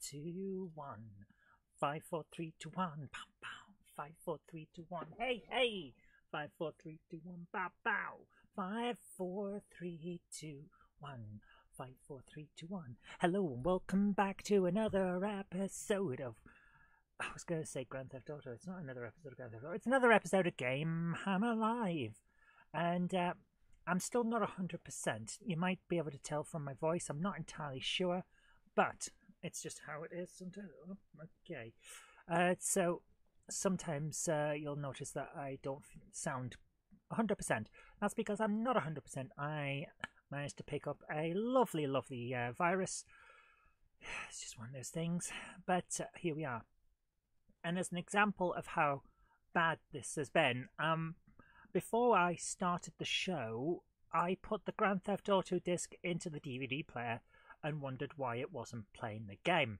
two, one. Five, four, three, two, one. Pow, pow. Five, four, three, two, one. Hey, hey. Five, four, three, two, one. Bow, bow. Five, four, three, two, one. Five, four, three, two, one. Hello and welcome back to another episode of. I was going to say Grand Theft Auto. It's not another episode of Grand Theft Auto. It's another episode of Game Hammer Live. And uh, I'm still not 100%. You might be able to tell from my voice. I'm not entirely sure. But it's just how it is sometimes. Oh, okay. Uh, so sometimes uh, you'll notice that I don't sound 100%. That's because I'm not 100%. I managed to pick up a lovely, lovely uh, virus. It's just one of those things. But uh, here we are. And as an example of how bad this has been, um, before I started the show, I put the Grand Theft Auto disc into the DVD player and wondered why it wasn't playing the game.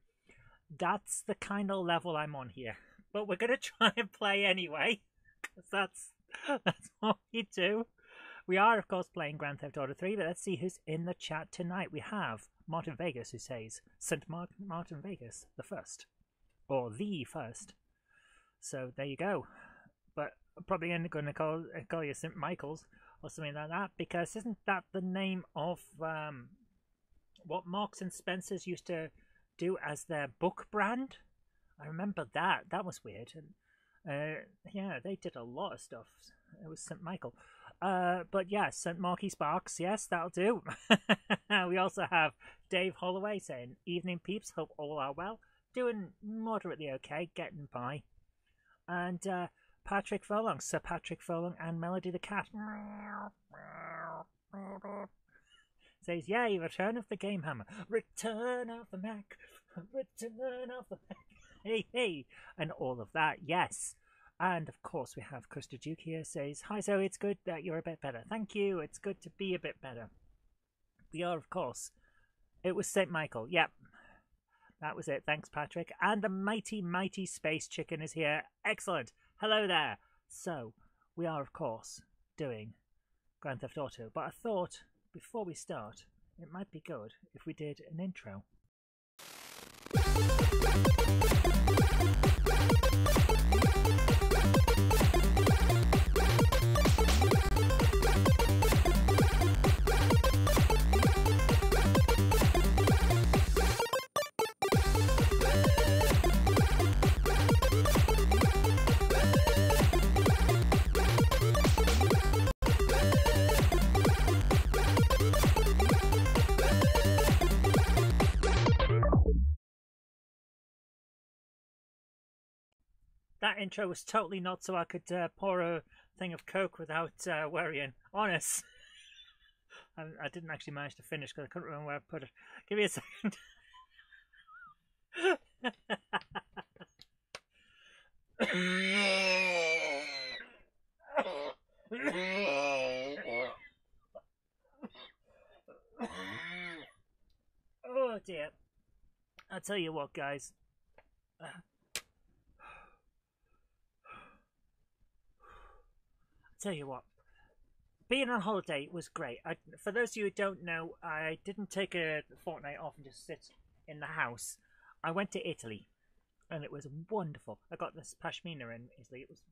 That's the kind of level I'm on here. But we're going to try and play anyway, because that's, that's what we do. We are, of course, playing Grand Theft Auto 3, but let's see who's in the chat tonight. We have Martin Vegas, who says St. Martin Vegas, the first, or the first. So there you go. But I'm probably going to call, call you St. Michael's or something like that, because isn't that the name of um, what Marks and Spencers used to do as their book brand. I remember that. That was weird. And uh, yeah, they did a lot of stuff. It was St. Michael. Uh, but yeah, St. Marky Sparks. Yes, that'll do. we also have Dave Holloway saying, Evening peeps, hope all are well. Doing moderately okay, getting by. And uh, Patrick Furlong, Sir Patrick Furlong, and Melody the Cat says, Yay, return of the Game Hammer. Return of the Mac. Return of the Mac. Hey, hey. And all of that, yes. And of course, we have Krista Duke here says, Hi, Zoe, it's good that you're a bit better. Thank you. It's good to be a bit better. We are, of course. It was St. Michael. Yep. That was it. Thanks, Patrick. And the mighty, mighty Space Chicken is here. Excellent. Hello there. So, we are, of course, doing Grand Theft Auto. But I thought before we start, it might be good if we did an intro. That intro was totally not so I could uh, pour a thing of Coke without uh, worrying. Honest. I, I, didn't actually manage to finish because I couldn't remember where I put it. Give me a second. oh dear. I'll tell you what, guys. Tell you what, being on holiday was great. I, for those of you who don't know, I didn't take a fortnight off and just sit in the house. I went to Italy, and it was wonderful. I got this pashmina in Italy. It was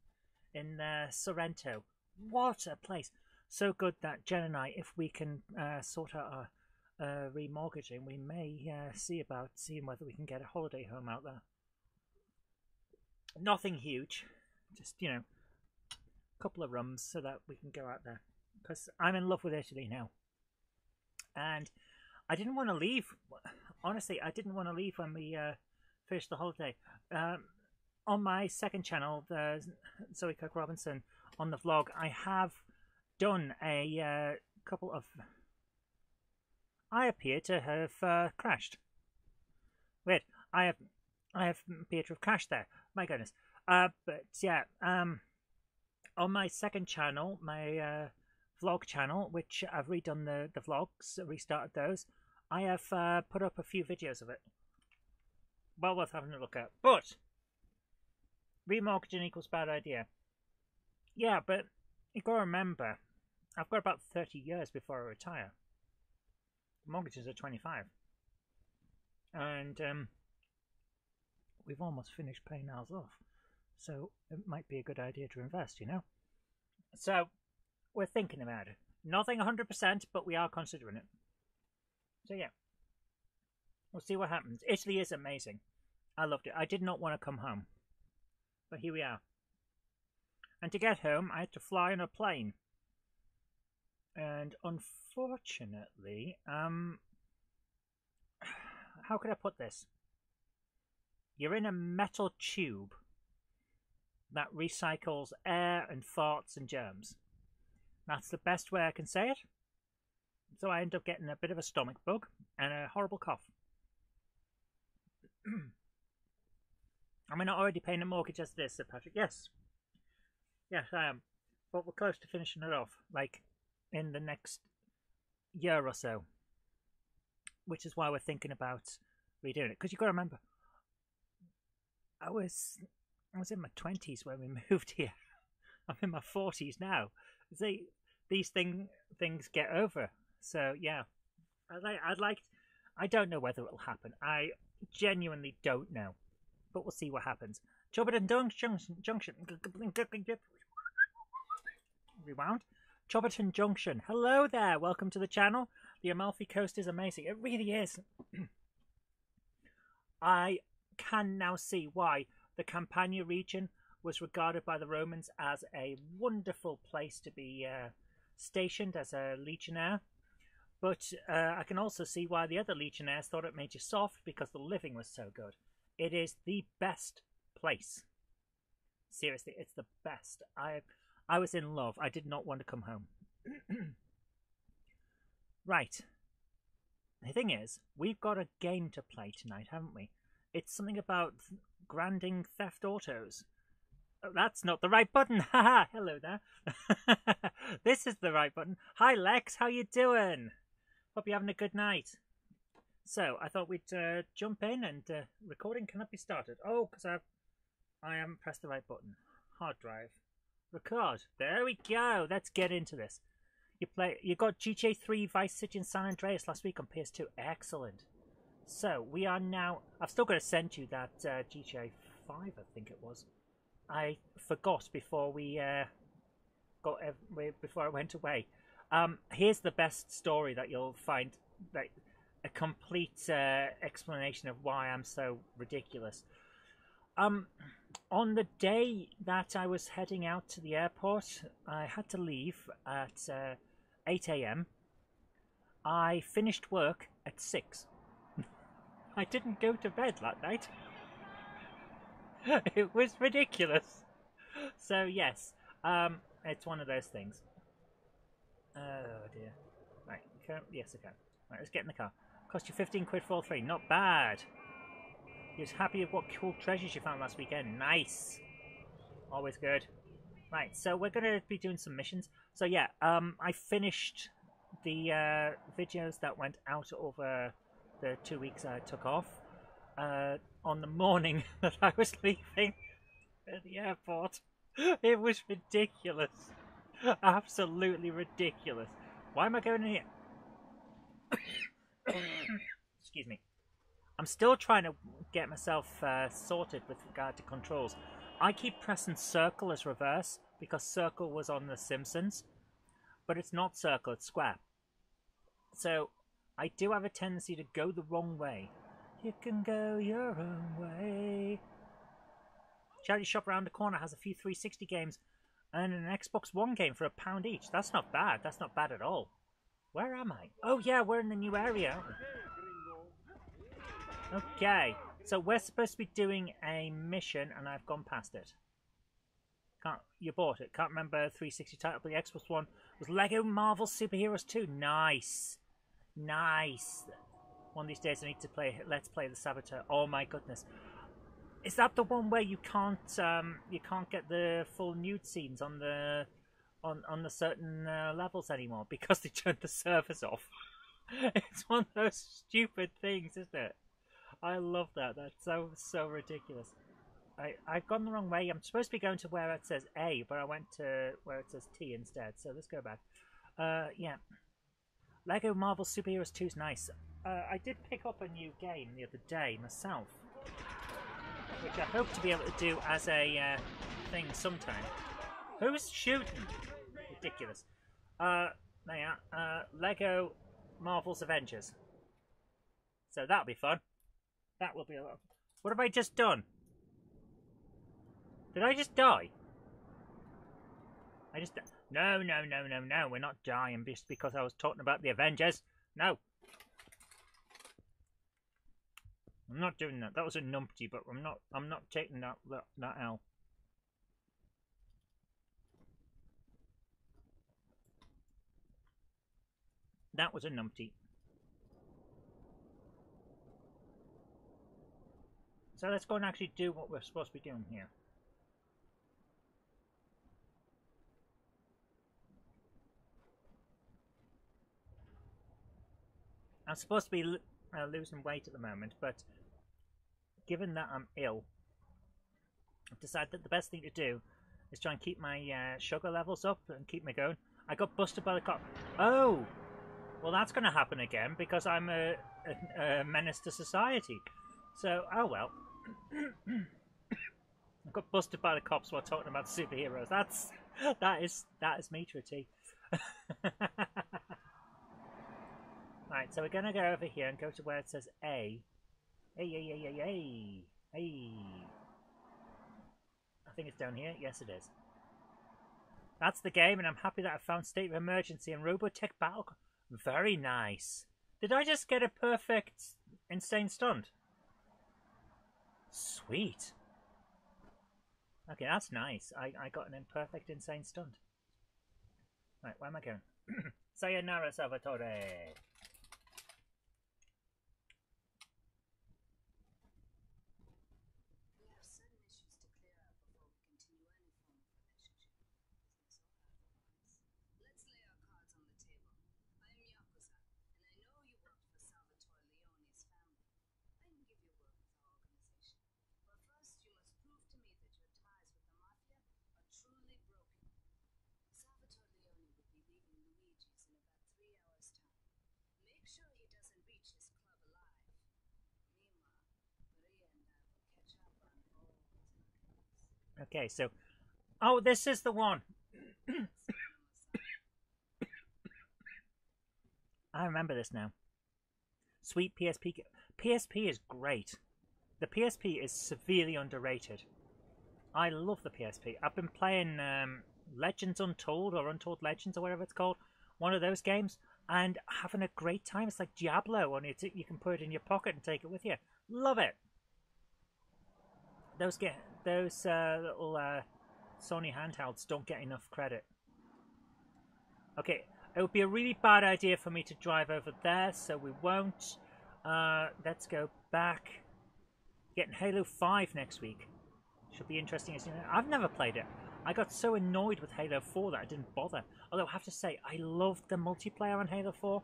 in uh, Sorrento. What a place! So good that Jen and I, if we can uh, sort out our uh, remortgaging, we may uh, see about seeing whether we can get a holiday home out there. Nothing huge, just you know, couple of rums so that we can go out there because I'm in love with Italy now. And I didn't want to leave. Honestly, I didn't want to leave when we uh, finished the holiday. Um, on my second channel, the Zoe Kirk Robinson, on the vlog, I have done a uh, couple of. I appear to have uh, crashed. Wait, I have, I have appear to have crashed there. My goodness. Uh, but yeah, um, on my second channel, my uh, vlog channel, which I've redone the, the vlogs, restarted those, I have uh, put up a few videos of it. Well worth having a look at. But, remortgaging equals bad idea. Yeah, but you gotta remember, I've got about 30 years before I retire. Mortgages are 25. And um, we've almost finished paying ours off. So it might be a good idea to invest, you know? So we're thinking about it. Nothing 100%, but we are considering it. So yeah. We'll see what happens. Italy is amazing. I loved it. I did not want to come home. But here we are. And to get home, I had to fly on a plane. And unfortunately, um, how could I put this? You're in a metal tube that recycles air and farts and germs. That's the best way I can say it. So I end up getting a bit of a stomach bug and a horrible cough. Am I not already paying a mortgage as this, Sir Patrick? Yes. Yes, I am. But we're close to finishing it off, like in the next year or so. Which is why we're thinking about redoing it. Because you've got to remember, I was I was in my twenties when we moved here. I'm in my forties now. See, these thing things get over. So yeah, I'd like, I'd like, I don't know whether it'll happen. I genuinely don't know, but we'll see what happens. Chobberton Junction, Junction, rewound. Chobberton Junction. Hello there. Welcome to the channel. The Amalfi Coast is amazing. It really is. I can now see why the Campania region was regarded by the Romans as a wonderful place to be uh, stationed as a legionnaire. But uh, I can also see why the other legionnaires thought it made you soft because the living was so good. It is the best place. Seriously, it's the best. I I was in love. I did not want to come home. right. The thing is, we've got a game to play tonight, haven't we? It's something about granding theft autos. Oh, that's not the right button. Haha, hello there. this is the right button. Hi Lex, how you doing? Hope you're having a good night. So, I thought we'd uh, jump in and uh, recording cannot be started. Oh, because I've I haven't pressed the right button. Hard drive. Record. There we go. Let's get into this. You play. You got GTA 3 Vice City and San Andreas last week on PS2. Excellent. So we are now. I've still got to send you that uh, GTA 5, I think it was. I forgot before we uh, got before I went away. Um, here's the best story that you'll find, like a complete uh, explanation of why I'm so ridiculous. Um, on the day that I was heading out to the airport, I had to leave at uh, 8 a.m. I finished work at 6. I didn't go to bed that night. it was ridiculous. So yes, um, it's one of those things. Oh dear. Right, can, yes I can. Right, let's get in the car. Cost you 15 quid for all three. Not bad. You was happy with what cool treasures you found last weekend. Nice. Always good. Right, so we're going to be doing some missions. So yeah, um, I finished the uh, videos that went out over the two weeks I took off, uh, on the morning that I was leaving at the airport. It was ridiculous. Absolutely ridiculous. Why am I going in here? Excuse me. I'm still trying to get myself uh, sorted with regard to controls. I keep pressing circle as reverse because circle was on The Simpsons, but it's not circle, it's square. So I do have a tendency to go the wrong way. You can go your own way. Charity shop around the corner has a few 360 games and an Xbox One game for a pound each. That's not bad. That's not bad at all. Where am I? Oh yeah, we're in the new area. Okay, so we're supposed to be doing a mission and I've gone past it. Can't you bought it? Can't remember 360 title, but the Xbox One was Lego Marvel Superheroes 2. Nice. Nice. One of these days I need to play Let's Play the Saboteur. Oh my goodness. Is that the one where you can't um, you can't get the full nude scenes on the on on the certain uh, levels anymore because they turned the servers off? it's one of those stupid things, isn't it? I love that. That's so so ridiculous. I I've gone the wrong way. I'm supposed to be going to where it says A, but I went to where it says T instead. So let's go back. Uh, yeah. Lego Marvel Superheroes 2 is nice. Uh, I did pick up a new game the other day myself. which I hope to be able to do as a uh, thing sometime. Who's shooting? Ridiculous. Uh, there uh, Lego Marvel's Avengers. So that'll be fun. That will be a lot. What have I just done? Did I just die? I just... No, no, no, no, no. We're not dying just because I was talking about the Avengers. No. I'm not doing that. That was a numpty, but I'm not. I'm not taking that that, that L. That was a numpty. So let's go and actually do what we're supposed to be doing here. I'm supposed to be uh, losing weight at the moment, but given that I'm ill, I've decided that the best thing to do is try and keep my uh, sugar levels up and keep me going. I got busted by the cop. Oh! Well, that's going to happen again because I'm a, a, a menace to society. So, oh well. I got busted by the cops while talking about superheroes. That's that is that is me to a T. right, so we're gonna go over here and go to where it says A. A A A A A A. I think it's down here. Yes, it is. That's the game, and I'm happy that I found State of Emergency and Robotech Battle. Very nice. Did I just get a perfect insane stunt? Sweet. Okay, that's nice. I, I got an imperfect insane stunt. Right, where am I going? Sayonara, Salvatore! Okay, so... Oh, this is the one! I remember this now. Sweet PSP... PSP is great. The PSP is severely underrated. I love the PSP. I've been playing um, Legends Untold or Untold Legends or whatever it's called. One of those games. And having a great time. It's like Diablo. Only you can put it in your pocket and take it with you. Love it. Those get those uh, little uh, Sony handhelds don't get enough credit. Okay, it would be a really bad idea for me to drive over there, so we won't. Uh, let's go back. Getting Halo 5 next week. Should be interesting. As you know. I've never played it. I got so annoyed with Halo 4 that I didn't bother. Although I have to say, I loved the multiplayer on Halo 4.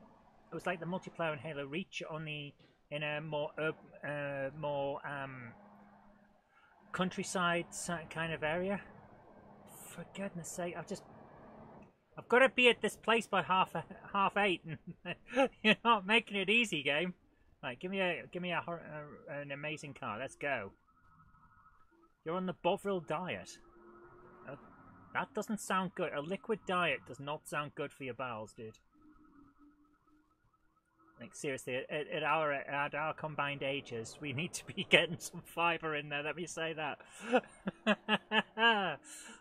It was like the multiplayer in Halo Reach, only in a more uh, more um, countryside kind of area. For goodness sake, I've just... I've got to be at this place by half half eight. and You're not making it easy, game. Right, give me a give me a, a, an amazing car. Let's go. You're on the Bovril diet. Uh, that doesn't sound good. A liquid diet does not sound good for your bowels, dude. Like seriously, at, at, our at our combined ages, we need to be getting some fiber in there. Let me say that.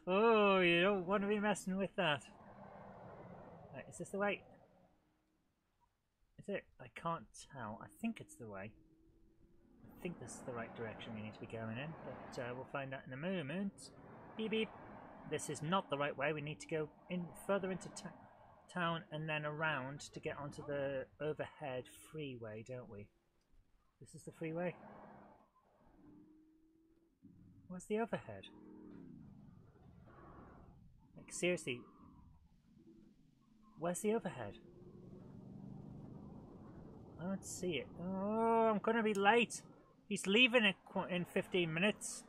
oh, you don't want to be messing with that. Right, is this the way? Is it? I can't tell. I think it's the way. I think this is the right direction we need to be going in, but uh, we'll find out in a moment. Beep beep. This is not the right way. We need to go in further into town town and then around to get onto the overhead freeway, don't we? This is the freeway? Where's the overhead? Like, seriously, where's the overhead? I don't see it. Oh, I'm gonna be late. He's leaving in 15 minutes.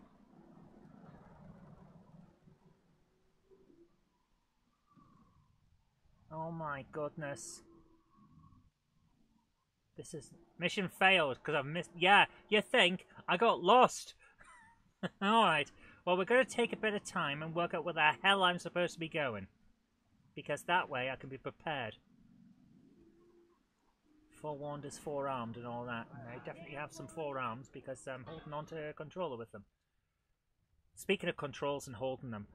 Oh my goodness. This is mission failed because I've missed. Yeah, you think I got lost? Alright, well we're going to take a bit of time and work out where the hell I'm supposed to be going. Because that way I can be prepared. Forewarned is forearmed and all that. And I definitely have some forearms because I'm holding onto a controller with them. Speaking of controls and holding them,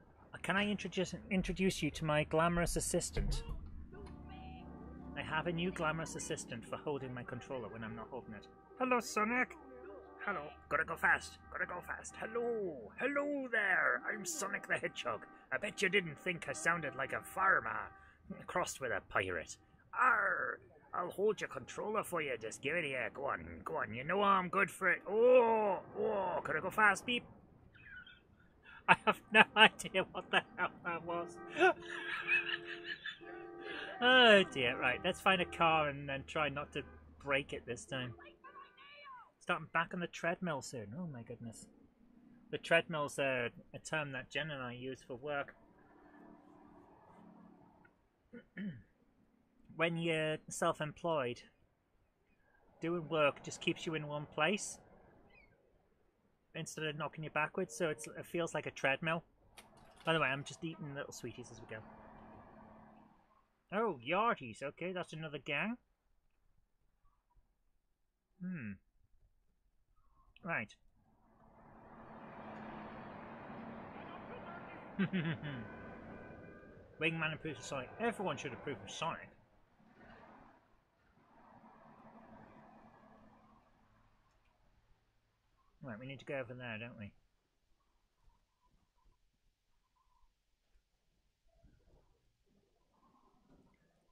can I introduce introduce you to my glamorous assistant? Have a new glamorous assistant for holding my controller when I'm not holding it. Hello, Sonic! Hello. Gotta go fast. Gotta go fast. Hello. Hello there. I'm Sonic the Hedgehog. I bet you didn't think I sounded like a farmer crossed with a pirate. Arr! I'll hold your controller for you. Just give it here. Go on. Go on. You know I'm good for it. Oh! Oh! I go fast, beep? I have no idea what the hell that was. Oh dear. Right. Let's find a car and then try not to break it this time. Starting back on the treadmill soon. Oh my goodness. The treadmill's a, a term that Jen and I use for work. when you're self-employed, doing work just keeps you in one place instead of knocking you backwards, so it feels like a treadmill. By the way, I'm just eating little sweeties as we go. Oh, Yardies. Okay, that's another gang. Hmm. Right. Wingman approves of Sonic. Everyone should approve of Sonic. Right, we need to go over there, don't we?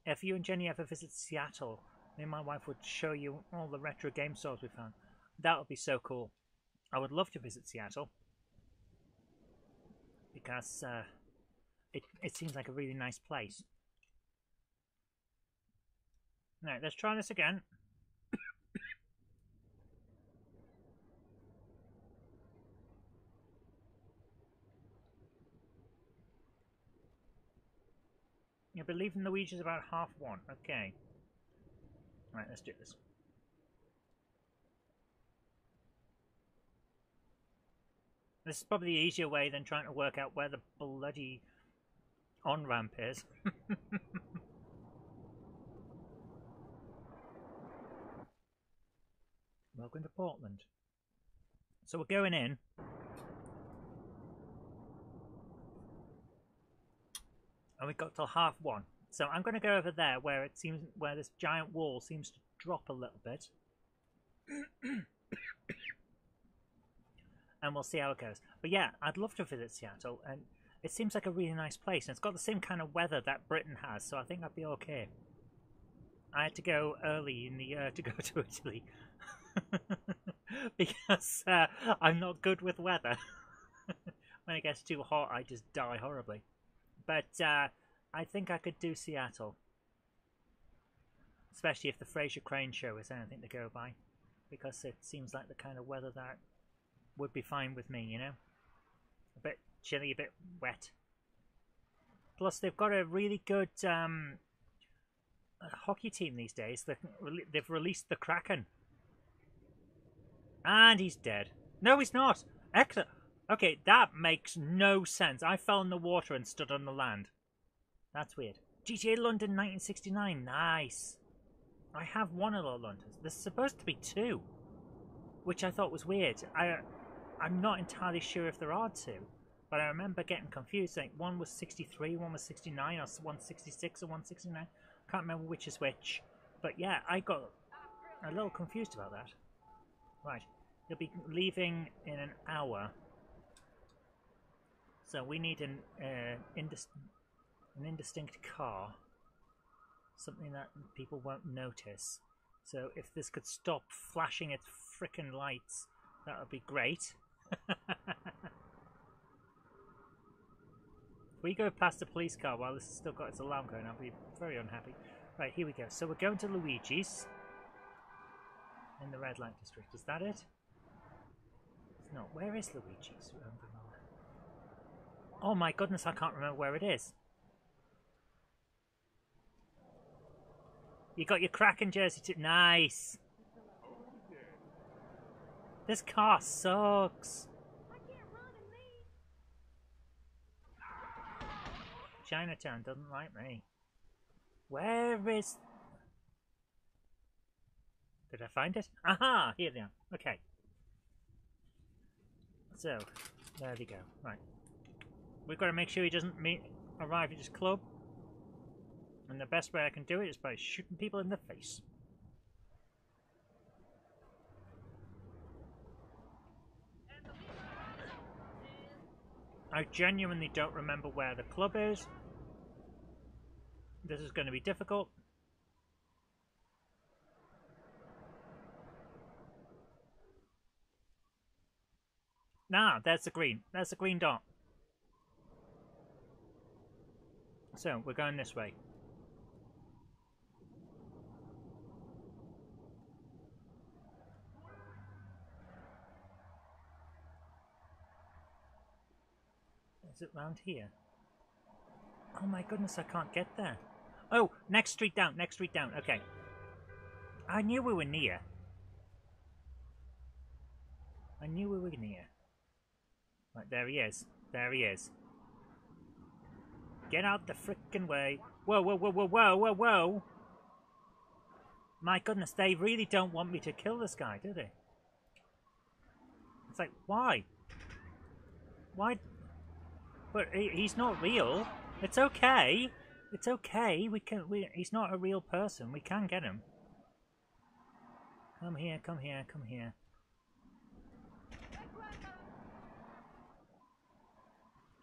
If you and Jenny ever visit Seattle, me and my wife would show you all the retro game stores we found. That would be so cool. I would love to visit Seattle because uh, it it seems like a really nice place. Now let's try this again. Believe in the Ouija is about half one. Okay. Right, let's do this. This is probably the easier way than trying to work out where the bloody on-ramp is. Welcome to Portland. So we're going in. And we got till half one. So I'm going to go over there where it seems where this giant wall seems to drop a little bit. and we'll see how it goes. But yeah, I'd love to visit Seattle, and it seems like a really nice place. And it's got the same kind of weather that Britain has, so I think I'd be okay. I had to go early in the year to go to Italy because uh, I'm not good with weather. when it gets too hot, I just die horribly. But uh, I think I could do Seattle, especially if the Frasier Crane show is anything to go by, because it seems like the kind of weather that would be fine with me, you know? A bit chilly, a bit wet. Plus, they've got a really good um, hockey team these days. They've released the Kraken. And he's dead. No, he's not. Excellent. Okay, that makes no sense. I fell in the water and stood on the land. That's weird. GTA London 1969. Nice. I have one of the Londons. There's supposed to be two. Which I thought was weird. I I'm not entirely sure if there are two, but I remember getting confused. Like one was 63, one was 69, or one 66 or 169. Can't remember which is which. But yeah, I got a little confused about that. Right, you'll be leaving in an hour. So we need an uh, indis an indistinct car, something that people won't notice. So if this could stop flashing its frickin' lights, that would be great if we go past the police car while this has still got its alarm going, I'll be very unhappy. Right, here we go. So we're going to Luigi's in the red light district. Is that it? No, where is Luigi's? Oh my goodness, I can't remember where it is. You got your Kraken jersey too. Nice. This car sucks. Chinatown doesn't like me. Where is... Did I find it? Aha! Here they are. Okay. So, there we go. Right. We've got to make sure he doesn't meet, arrive at his club. And the best way I can do it is by shooting people in the face. I genuinely don't remember where the club is. This is going to be difficult. Nah, there's the green. There's the green dot. So, we're going this way. Is it round here? Oh my goodness, I can't get there. Oh, next street down, next street down. Okay. I knew we were near. I knew we were near. Right, there he is. There he is. Get out the frickin' way. Whoa, whoa, whoa, whoa, whoa, whoa, whoa. My goodness, they really don't want me to kill this guy, do they? It's like, why? Why? But he's not real. It's okay. It's okay. We can. We. He's not a real person. We can get him. Come here. Come here. Come here.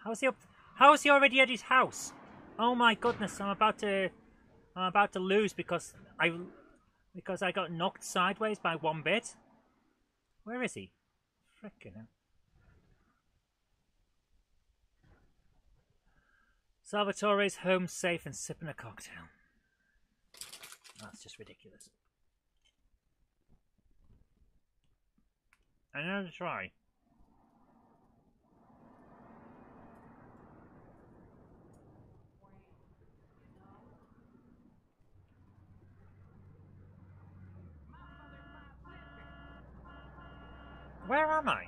How's he up? How is he already at his house? Oh my goodness! I'm about to. I'm about to lose because I. Because I got knocked sideways by one bit. Where is he? Frickin' hell. Salvatore's home safe and sipping a cocktail. That's just ridiculous. Another try. Where am I?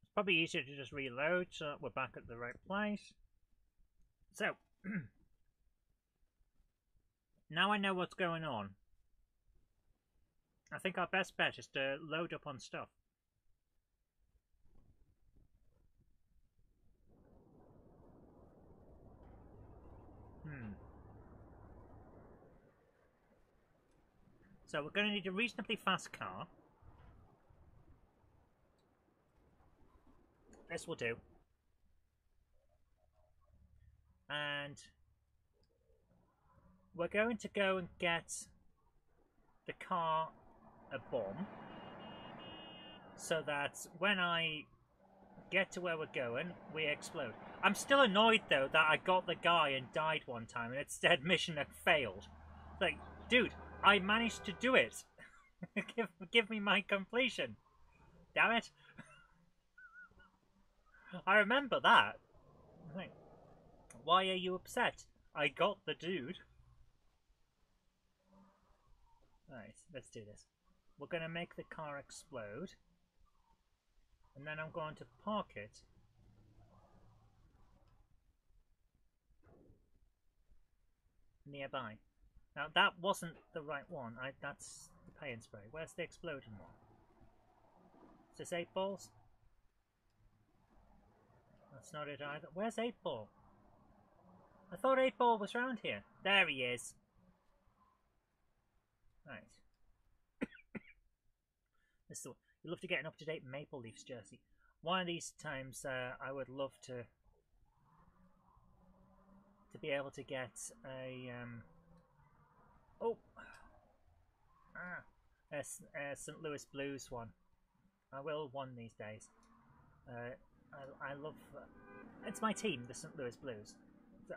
It's probably easier to just reload so that we're back at the right place. So, now I know what's going on. I think our best bet is to load up on stuff. Hmm. So we're going to need a reasonably fast car. This will do. And we're going to go and get the car a bomb so that when I get to where we're going, we explode. I'm still annoyed though that I got the guy and died one time and instead mission had failed. Like, dude, I managed to do it. give, give me my completion. Damn it. I remember that. Why are you upset? I got the dude. Alright, let's do this. We're going to make the car explode. And then I'm going to park it. Nearby. Now that wasn't the right one. I That's the pay and spray. Where's the exploding one? Is this eight balls? That's not it either. Where's 8 Ball? I thought 8 Ball was around here. There he is. Right. this is the, you love to get an up-to-date Maple Leafs jersey. One of these times, uh, I would love to to be able to get a um, oh ah a, a St. Louis Blues one. I will one these days. Uh, I, I love. Uh, it's my team, the St. Louis Blues.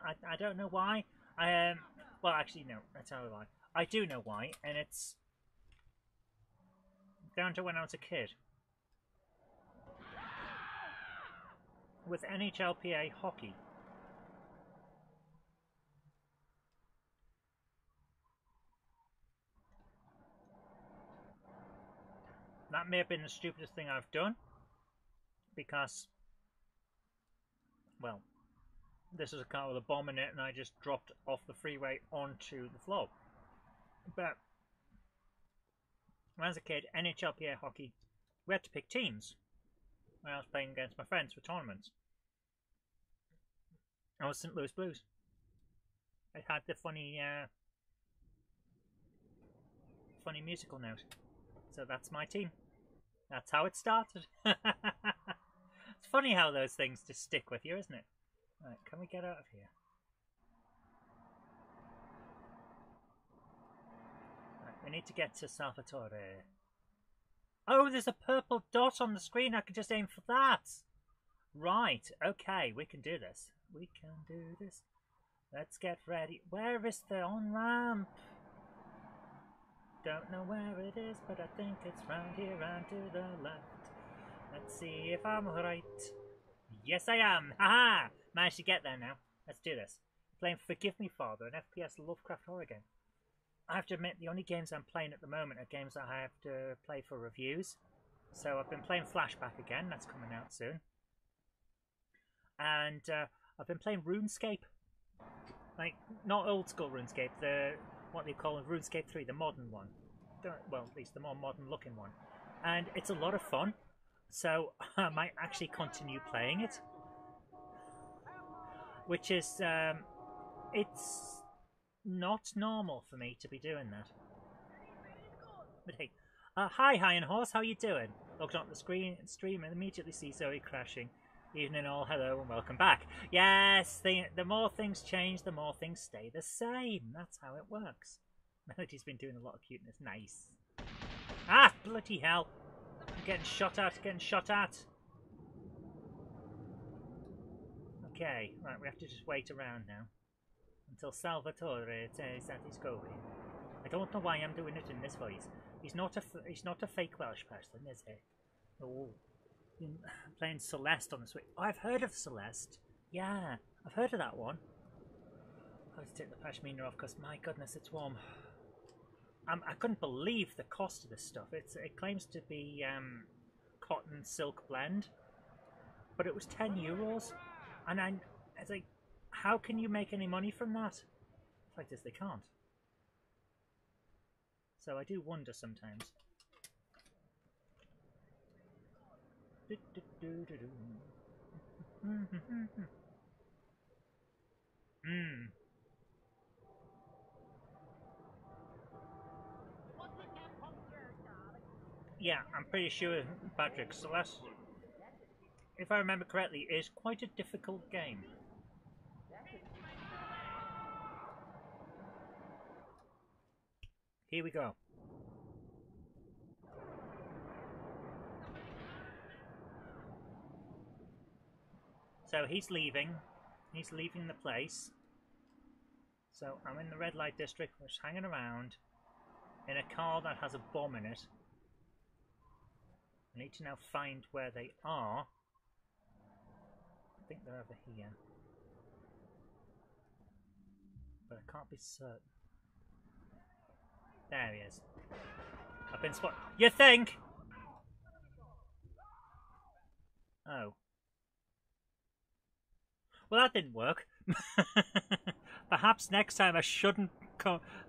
I, I don't know why. I um. Well, actually, no. I tell you why. I do know why, and it's down to when I was a kid. With NHLPA hockey. That may have been the stupidest thing I've done because, well, this is a car with a bomb in it, and I just dropped off the freeway onto the floor. But when I was a kid, NHLPA hockey, we had to pick teams when I was playing against my friends for tournaments. I was St. Louis Blues. It had the funny, uh, funny musical note. So that's my team. That's how it started. it's funny how those things just stick with you, isn't it? Right, can we get out of here? Right, we need to get to Salvatore. Oh, there's a purple dot on the screen. I can just aim for that. Right, okay, we can do this. We can do this. Let's get ready. Where is the on-ramp? Don't know where it is, but I think it's round here, round to the left. Let's see if I'm right. Yes, I am. Haha! Managed to get there now. Let's do this. Playing Forgive Me Father, an FPS Lovecraft horror game. I have to admit, the only games I'm playing at the moment are games that I have to play for reviews. So I've been playing Flashback again. That's coming out soon. And uh, I've been playing RuneScape. Like, not old school RuneScape, the what they call RuneScape 3, the modern one. Well, at least the more modern looking one. And it's a lot of fun. So I might actually continue playing it. Which is, um, it's not normal for me to be doing that. But hey, uh, hi Iron Horse, how you doing? Logged on the screen stream and immediately see Zoe crashing. Evening all, hello and welcome back. Yes, the, the more things change, the more things stay the same. That's how it works. Melody's been doing a lot of cuteness. Nice. Ah, bloody hell. I'm getting shot at, getting shot at. Okay, right, we have to just wait around now. Until Salvatore says that he's going. I don't know why I'm doing it in this voice. He's not a, he's not a fake Welsh person, is he? Oh playing Celeste on the Switch. Oh, I've heard of Celeste. Yeah, I've heard of that one. I have to take the pashmina off because my goodness, it's warm. Um, I couldn't believe the cost of this stuff. It's it claims to be um, cotton silk blend, but it was ten euros, and I, it's like, how can you make any money from that? The fact is, they can't. So I do wonder sometimes. Hmm. Yeah, I'm pretty sure Patrick Celeste, if I remember correctly, is quite a difficult game. Here we go. So he's leaving. He's leaving the place. So I'm in the red light district, just hanging around in a car that has a bomb in it. I need to now find where they are. I think they're over here. But I can't be certain. There he is. I've been spotted. You think? Oh. Well, that didn't work. Perhaps next time I shouldn't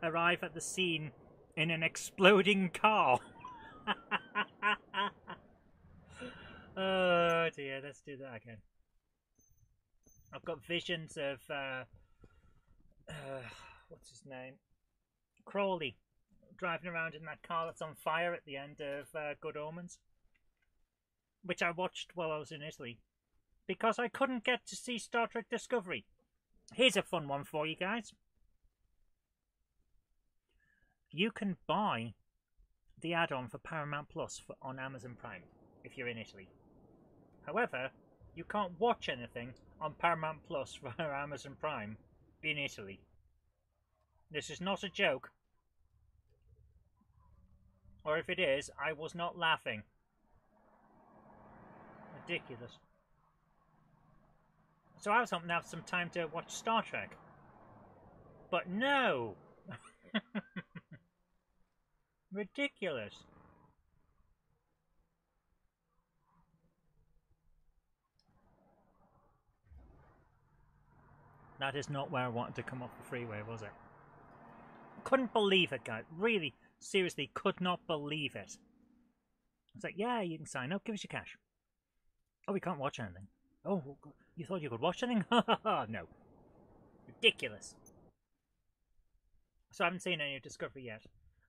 arrive at the scene in an exploding car. oh dear, let's do that again. I've got visions of uh, uh, what's his name, Crowley, driving around in that car that's on fire at the end of uh, Good Omens, which I watched while I was in Italy because I couldn't get to see Star Trek Discovery. Here's a fun one for you guys. You can buy the add-on for Paramount Plus for, on Amazon Prime if you're in Italy. However, you can't watch anything on Paramount Plus for Amazon Prime in Italy. This is not a joke. Or if it is, I was not laughing. Ridiculous. So I was hoping to have some time to watch Star Trek. But no! Ridiculous. That is not where I wanted to come off the freeway, was it? Couldn't believe it, guys. Really, seriously, could not believe it. It's like, yeah, you can sign up, give us your cash. Oh, we can't watch anything. Oh, God you thought you could watch anything? no. Ridiculous. So I haven't seen any of Discovery yet.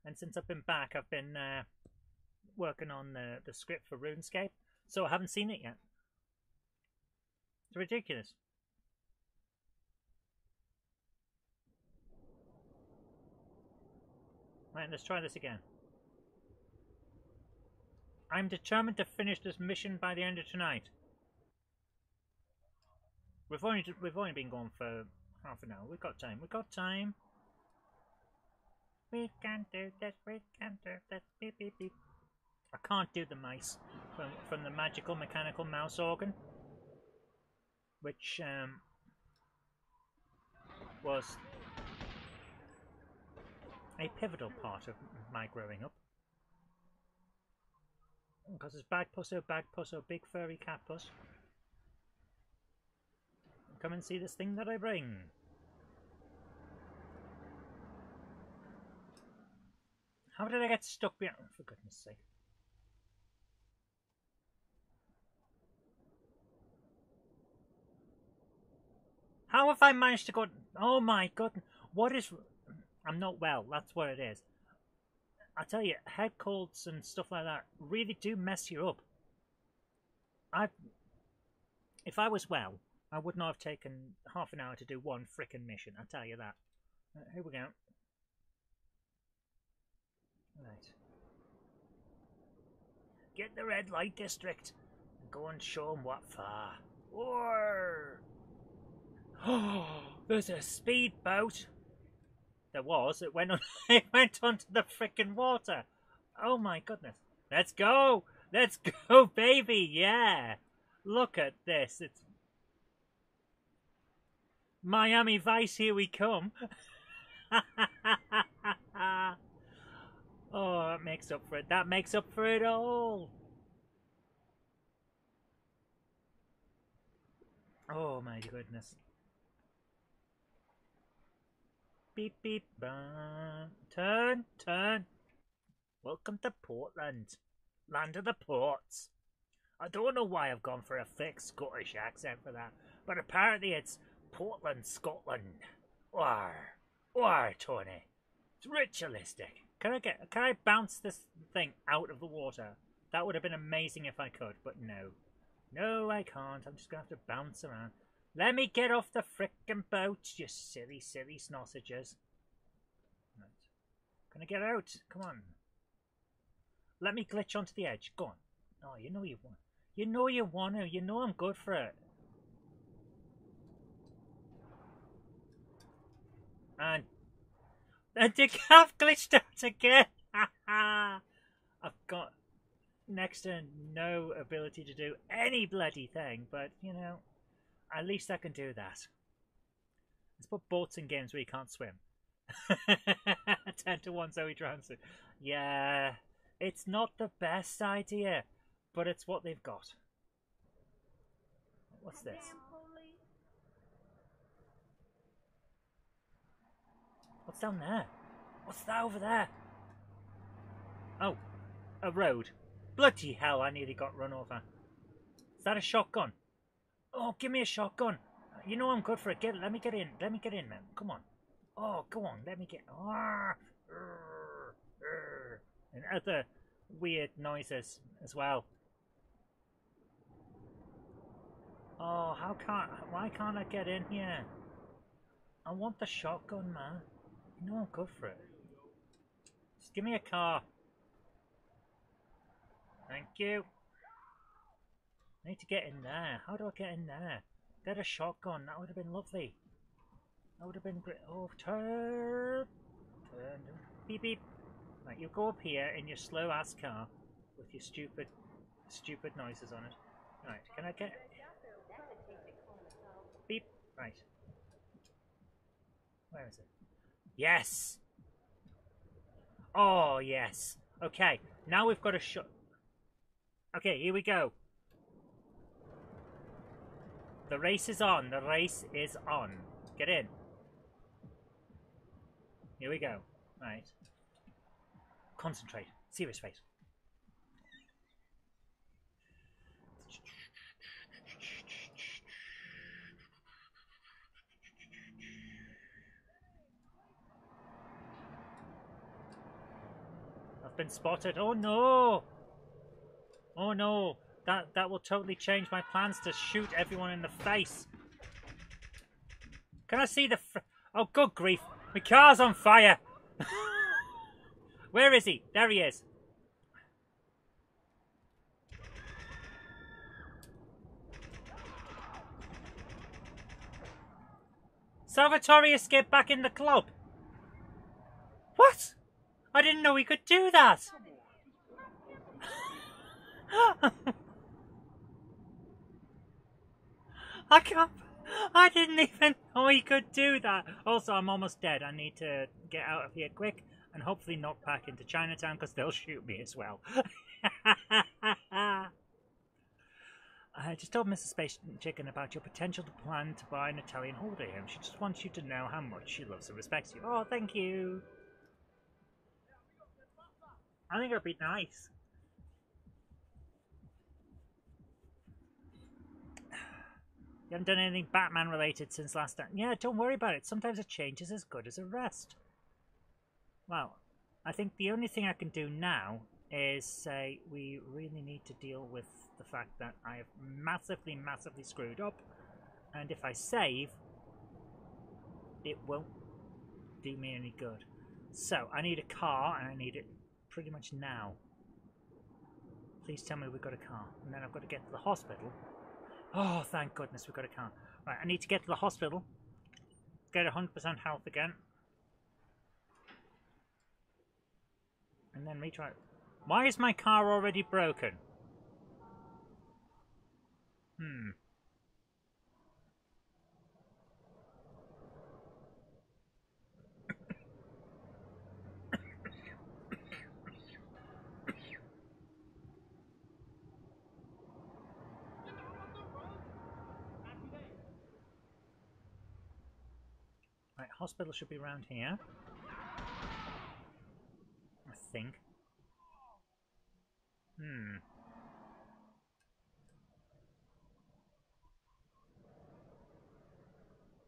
And since I've been back, I've been uh, working on the, the script for RuneScape. So I haven't seen it yet. It's ridiculous. Right, let's try this again. I'm determined to finish this mission by the end of tonight. We've only we've only been gone for half an hour. We've got time. We've got time. We can do this. We can do this. Beep beep beep. I can't do the mice from from the magical mechanical mouse organ, which um, was a pivotal part of my growing up. Because it's bag pusso, bag pusso, big furry cat puss. Come and see this thing that I bring. How did I get stuck behind? For goodness sake. How have I managed to go? Oh my god! What is? I'm not well. That's what it is. I tell you, head colds and stuff like that really do mess you up. I, if I was well, I would not have taken half an hour to do one frickin' mission. I tell you that. Uh, here we go. Right. Get the red light district and go and show them what for. Or. Oh, there's a speedboat. There was. It went on. it went onto the frickin' water. Oh my goodness. Let's go. Let's go, baby. Yeah. Look at this. It's Miami Vice. Here we come. oh, that makes up for it. That makes up for it all. Oh my goodness. Beep beep bum. Turn, turn. Welcome to Portland, land of the ports. I don't know why I've gone for a thick Scottish accent for that, but apparently it's Portland, Scotland. War, war, Tony. It's ritualistic. Can I get? Can I bounce this thing out of the water? That would have been amazing if I could, but no, no, I can't. I'm just gonna have to bounce around. Let me get off the frickin' boat, you silly, silly sausages. Right. Can I get out? Come on. Let me glitch onto the edge. Go on. Oh, you know you want. You know you want to. You know I'm good for it. And the calf glitched out again. I've got next to no ability to do any bloody thing, but you know, at least I can do that. Let's put boats in games where you can't swim. 10 to 1 Zoe Transit. Yeah, it's not the best idea, but it's what they've got. What's this? What's down there? What's that over there? Oh, a road. Bloody hell, I nearly got run over. Is that a shotgun? Oh, give me a shotgun. You know I'm good for it. Get, let me get in. Let me get in, man. Come on. Oh, go on. Let me get. And other weird noises as well. Oh, how can't? Why can't I get in here? I want the shotgun, man. I'm good for it. Just give me a car. Thank you. I need to get in there. How do I get in there? Get a shotgun. That would have been lovely. That would have been great. Oh, turn. Turn. Beep beep. Right, you go up here in your slow ass car with your stupid, stupid noises on it. Right, can I get. Beep. Right. Where is it? Yes! Oh, yes. Okay, now we've got a shot. Okay, here we go. The race is on. The race is on. Get in. Here we go. Right. Concentrate. Serious face. I've been spotted. Oh no! Oh no! That that will totally change my plans to shoot everyone in the face. Can I see the? oh, good grief! My car's on fire. Where is he? There he is. Salvatore escaped back in the club. What? I didn't know we could do that. I can't. I didn't even know he could do that. Also, I'm almost dead. I need to get out of here quick and hopefully knock back into Chinatown because they'll shoot me as well. I just told Mrs. Space Chicken about your potential to plan to buy an Italian holiday home. She just wants you to know how much she loves and respects you. Oh, thank you. I think it'd be nice. You haven't done anything Batman related since last time. Yeah, don't worry about it. Sometimes a change is as good as a rest. Well, I think the only thing I can do now is say we really need to deal with the fact that I have massively, massively screwed up. And if I save, it won't do me any good. So, I need a car, and I need it pretty much now. Please tell me we've got a car. And then I've got to get to the hospital Oh, thank goodness we've got a car. Right, I need to get to the hospital. Get 100% health again. And then retry. Why is my car already broken? Hmm. Hospital should be around here. I think. Hmm.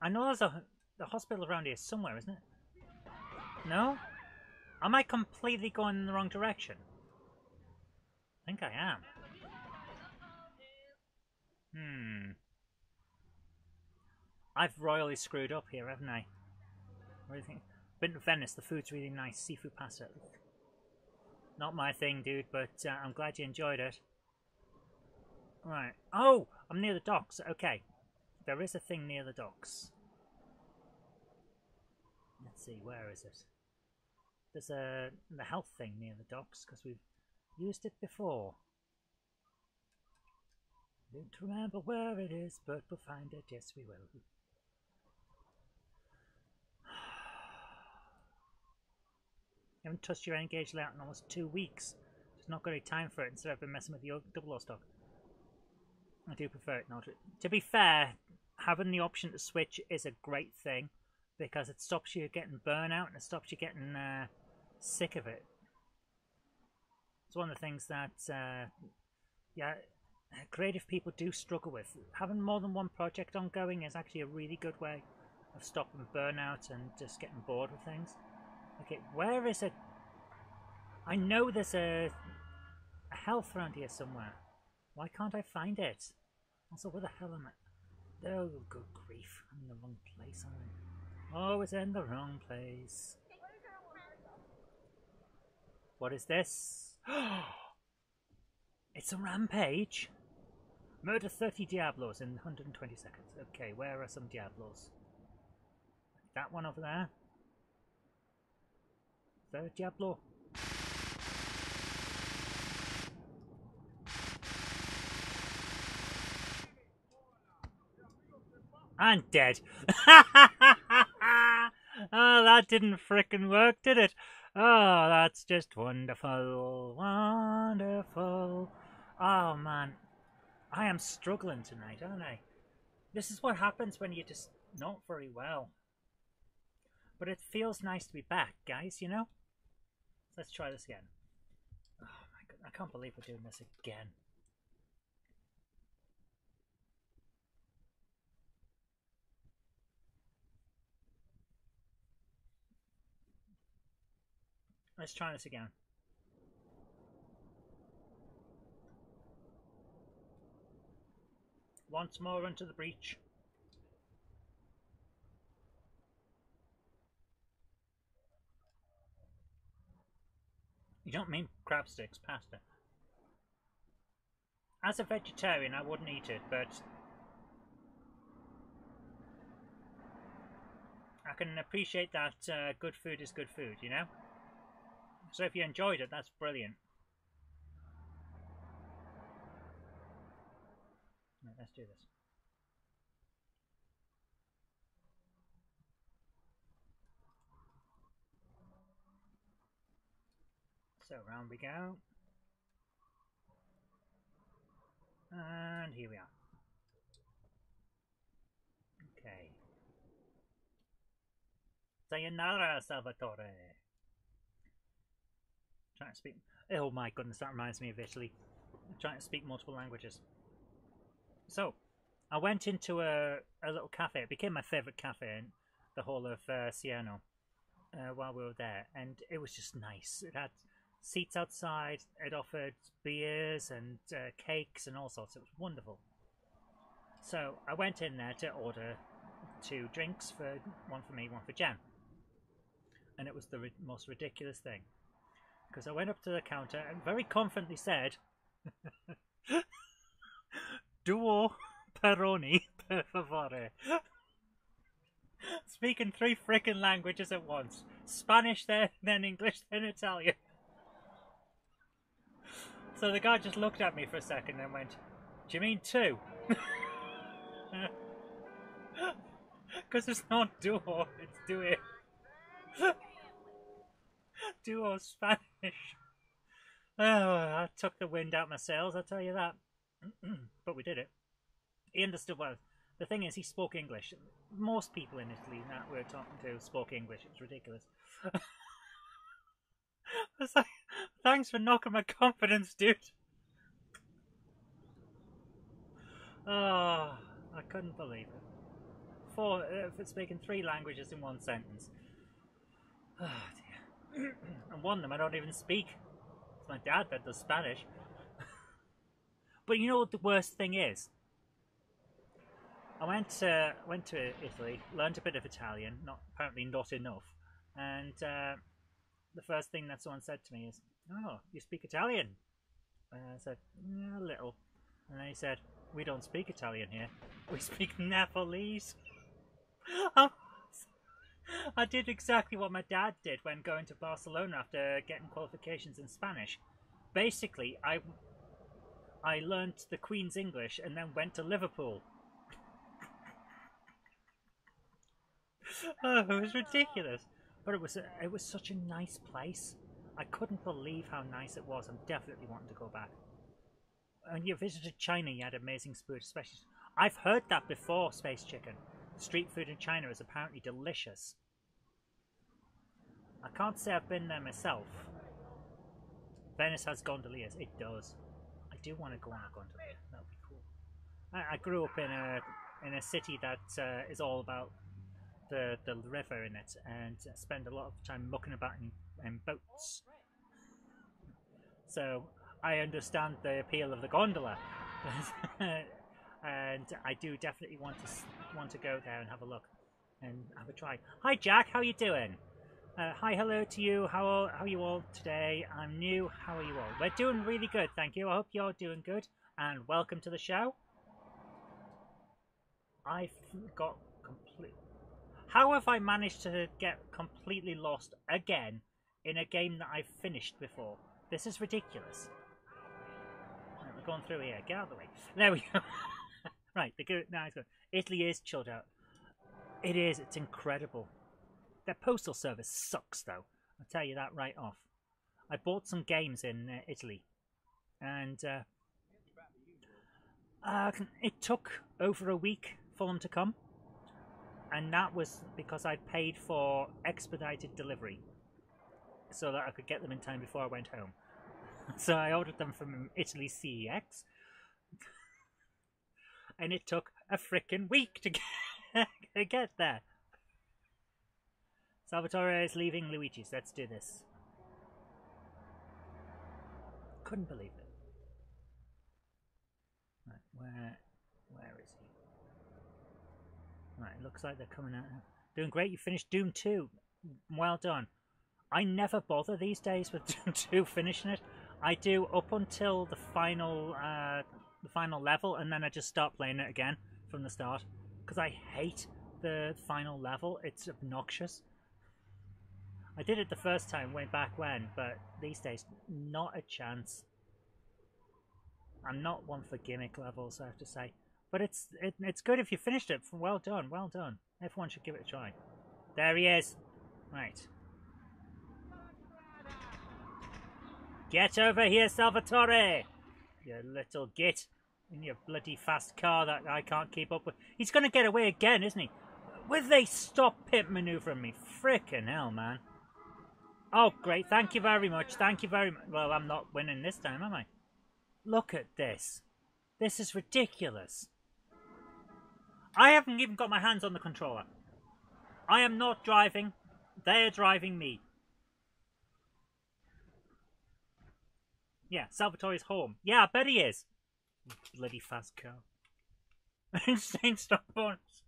I know there's a the hospital around here somewhere, isn't it? No? Am I completely going in the wrong direction? I think I am. Hmm. I've royally screwed up here, haven't I? Think? Been to Venice, the food's really nice. Seafood pasta. Not my thing, dude, but uh, I'm glad you enjoyed it. Right. Oh, I'm near the docks. Okay. There is a thing near the docks. Let's see, where is it? There's a the health thing near the docks because we've used it before. Don't remember where it is, but we'll find it. Yes, we will. Haven't touched your N gauge layout in almost two weeks. Just not got any time for it instead I've been messing with the double O stock. I do prefer it not. To be fair, having the option to switch is a great thing because it stops you getting burnout and it stops you getting uh, sick of it. It's one of the things that, uh, yeah, creative people do struggle with. Having more than one project ongoing is actually a really good way of stopping burnout and just getting bored with things. Okay, where is it? I know there's a, a health around here somewhere. Why can't I find it? Also, where the hell am I? Oh, good grief. I'm in the wrong place, aren't I? Oh, Always in the wrong place. What is this? it's a rampage. Murder 30 Diablos in 120 seconds. Okay, where are some Diablos? That one over there. That a Diablo? I'm dead. oh, that didn't frickin' work, did it? Oh, that's just wonderful, wonderful. Oh, man. I am struggling tonight, aren't I? This is what happens when you're just Not very well. But it feels nice to be back, guys, you know? Let's try this again. Oh my god, I can't believe we're doing this again. Let's try this again. Once more into the breach. You don't mean crab sticks, pasta. As a vegetarian, I wouldn't eat it, but I can appreciate that uh, good food is good food, you know? So if you enjoyed it, that's brilliant. Right, let's do this. So round we go. And here we are. Okay. Sayonara, Salvatore. Trying to speak. Oh my goodness, that reminds me of Italy. I'm trying to speak multiple languages. So, I went into a, a little cafe. It became my favourite cafe in the whole of uh, Siena uh, while we were there, and it was just nice. It had seats outside. It offered beers and uh, cakes and all sorts. It was wonderful. So I went in there to order two drinks for one for me, one for Jen, and it was the ri most ridiculous thing because I went up to the counter and very confidently said, "Duo Peroni, per favore." Speaking three freaking languages at once: Spanish, then then English, then Italian. So the guy just looked at me for a second and went, Do you mean two? Because it's not duo, it's duo. duo Spanish. Oh, I took the wind out my sails, I'll tell you that. but we did it. He understood well. The thing is, he spoke English. Most people in Italy that we're talking to spoke English. It's ridiculous. like, Thanks for knocking my confidence, dude. Oh, I couldn't believe it. Four, uh, for speaking three languages in one sentence. Oh dear. and one of them I don't even speak. It's my dad that does Spanish. but you know what the worst thing is? I went uh, went to Italy, learned a bit of Italian, not apparently not enough, and uh, the first thing that someone said to me is, "Oh, you speak Italian?" And I said, yeah, "A little." And then he said, "We don't speak Italian here. We speak Nepalese." Um, I did exactly what my dad did when going to Barcelona after getting qualifications in Spanish. Basically, I I learnt the Queen's English and then went to Liverpool. oh, it was ridiculous. But it was it was such a nice place. I couldn't believe how nice it was. I'm definitely wanting to go back. When you visited China, you had amazing food, especially. I've heard that before, Space Chicken. Street food in China is apparently delicious. I can't say I've been there myself. Venice has gondoliers. It does. I do want to go on a gondolier. That would be cool. I, I grew up in a in a city that uh, is all about the, the river in it and spend a lot of time mucking about in, in boats. So I understand the appeal of the gondola, and I do definitely want to want to go there and have a look and have a try. Hi Jack, how you doing? Uh, hi, hello to you. How how are you all today? I'm new. How are you all? We're doing really good, thank you. I hope you're doing good, and welcome to the show. I've got how have I managed to get completely lost again in a game that I've finished before? This is ridiculous. Right, we're going through here. Get out of the way. There we go. right, the good. Now it's good. Italy is chilled out. It is. It's incredible. Their postal service sucks, though. I'll tell you that right off. I bought some games in uh, Italy, and uh, uh, it took over a week for them to come. And that was because I paid for expedited delivery so that I could get them in time before I went home. So I ordered them from Italy CEX, and it took a freaking week to get, to get there. Salvatore is leaving Luigi's. Let's do this. Couldn't believe it. Right, where? Right, looks like they're coming out. Doing great. You finished Doom 2. Well done. I never bother these days with Doom 2 finishing it. I do up until the final, uh, the final level, and then I just start playing it again from the start because I hate the final level. It's obnoxious. I did it the first time way back when, but these days, not a chance. I'm not one for gimmick levels, I have to say. But it's it, it's good if you finished it. Well done, well done. Everyone should give it a try. There he is. Right. Get over here, Salvatore! You little git. In your bloody fast car that I can't keep up with. He's going to get away again, isn't he? Will they stop pit maneuvering me? Frickin' hell, man. Oh, great. Thank you very much. Thank you very much. Well, I'm not winning this time, am I? Look at this. This is ridiculous. I haven't even got my hands on the controller. I am not driving. They are driving me. Yeah, Salvatore's home. Yeah, I bet he is. Bloody fast car. Insane stop bonus.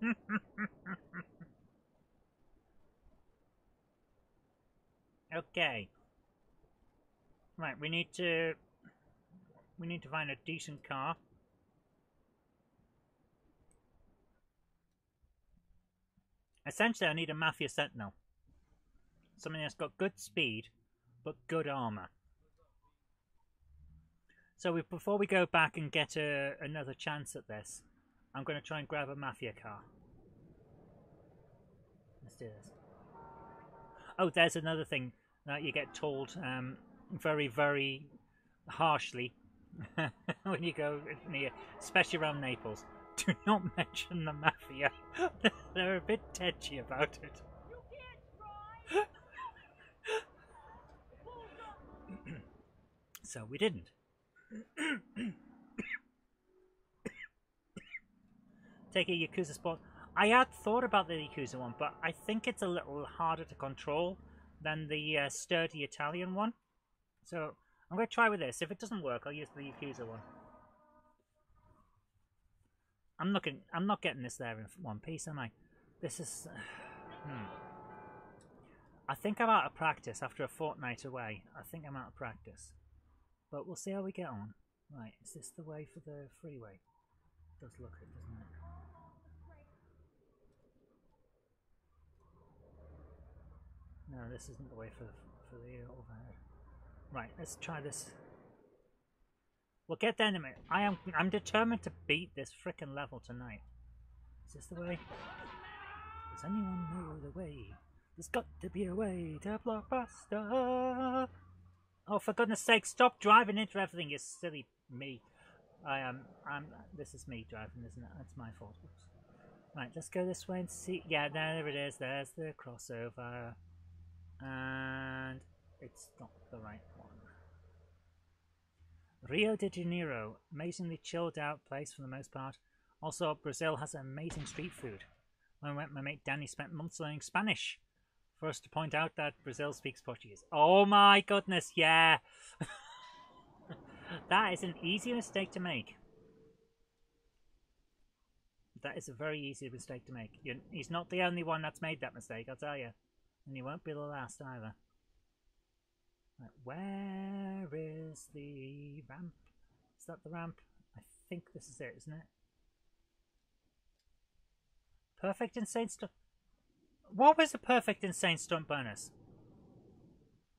okay. Right, we need to we need to find a decent car. Essentially, I need a Mafia Sentinel. Something that's got good speed, but good armor. So we, before we go back and get a, another chance at this, I'm going to try and grab a Mafia car. Let's do this. Oh, there's another thing that you get told um, very, very harshly when you go near, especially around Naples. Do not mention the mafia. They're a bit tetchy about it. so we didn't. Take a Yakuza spot. I had thought about the Yakuza one, but I think it's a little harder to control than the uh, sturdy Italian one. So I'm going to try with this. If it doesn't work, I'll use the Yakuza one. I'm looking. I'm not getting this there in one piece, am I? This is. Hmm. I think I'm out of practice after a fortnight away. I think I'm out of practice, but we'll see how we get on. Right, is this the way for the freeway? It does look it, doesn't it? No, this isn't the way for for the overhead. Right, let's try this. We'll get there in a minute. I am I'm determined to beat this frickin' level tonight. Is this the way? Does anyone know the way? There's got to be a way to Blockbuster. Oh, for goodness sake, stop driving into everything, you silly me. I am, I'm, this is me driving, isn't it? That's my fault. Oops. Right, let's go this way and see. Yeah, there it is. There's the crossover. And it's not the right Rio de Janeiro, amazingly chilled out place for the most part. Also, Brazil has amazing street food. When I went, my mate Danny spent months learning Spanish for us to point out that Brazil speaks Portuguese. Oh my goodness, yeah! that is an easy mistake to make. That is a very easy mistake to make. You're, he's not the only one that's made that mistake, I'll tell you. And he won't be the last either. Where is the ramp? Is that the ramp? I think this is it, isn't it? Perfect insane stunt. What was the perfect insane stunt bonus?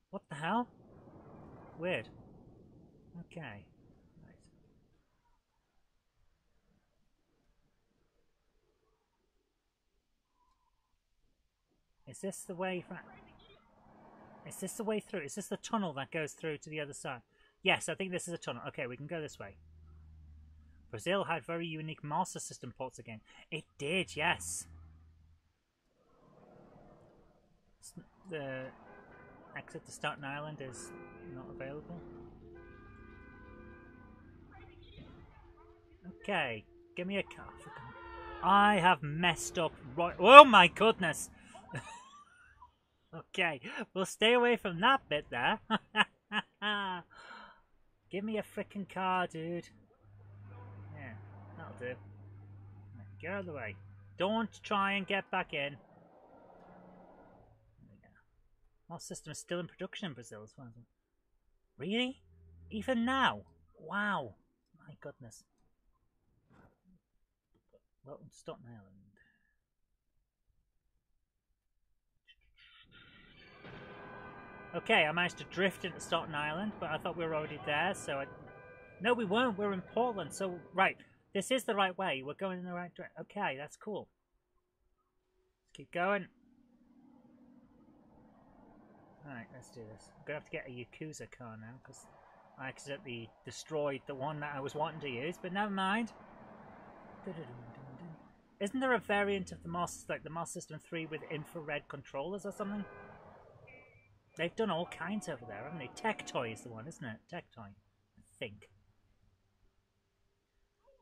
What the hell? Weird. Okay. Right. Is this the way from... Is this the way through? Is this the tunnel that goes through to the other side? Yes, I think this is a tunnel. Okay, we can go this way. Brazil had very unique Master System ports again. It did, yes. The exit to Staten Island is not available. Okay, give me a car. I have messed up right. Oh my goodness! okay, we'll stay away from that bit there. give me a freaking car, dude. Yeah, that'll do. Get out of the way. Don't try and get back in. Our system is still in production in Brazil as well. Really? Even now? Wow. My goodness. Welcome to Staten Island. Okay, I managed to drift into Staten Island, but I thought we were already there, so I... No, we weren't. We are in Portland, so... Right. This is the right way. We're going in the right direction. Okay, that's cool. Let's keep going. Alright, let's do this. I'm going to have to get a Yakuza car now, because I accidentally destroyed the one that I was wanting to use, but never mind. Isn't there a variant of the Moss, like the Moss System 3 with infrared controllers or something? They've done all kinds over there, haven't they? Tectoy is the one, isn't it? Tectoy, I think.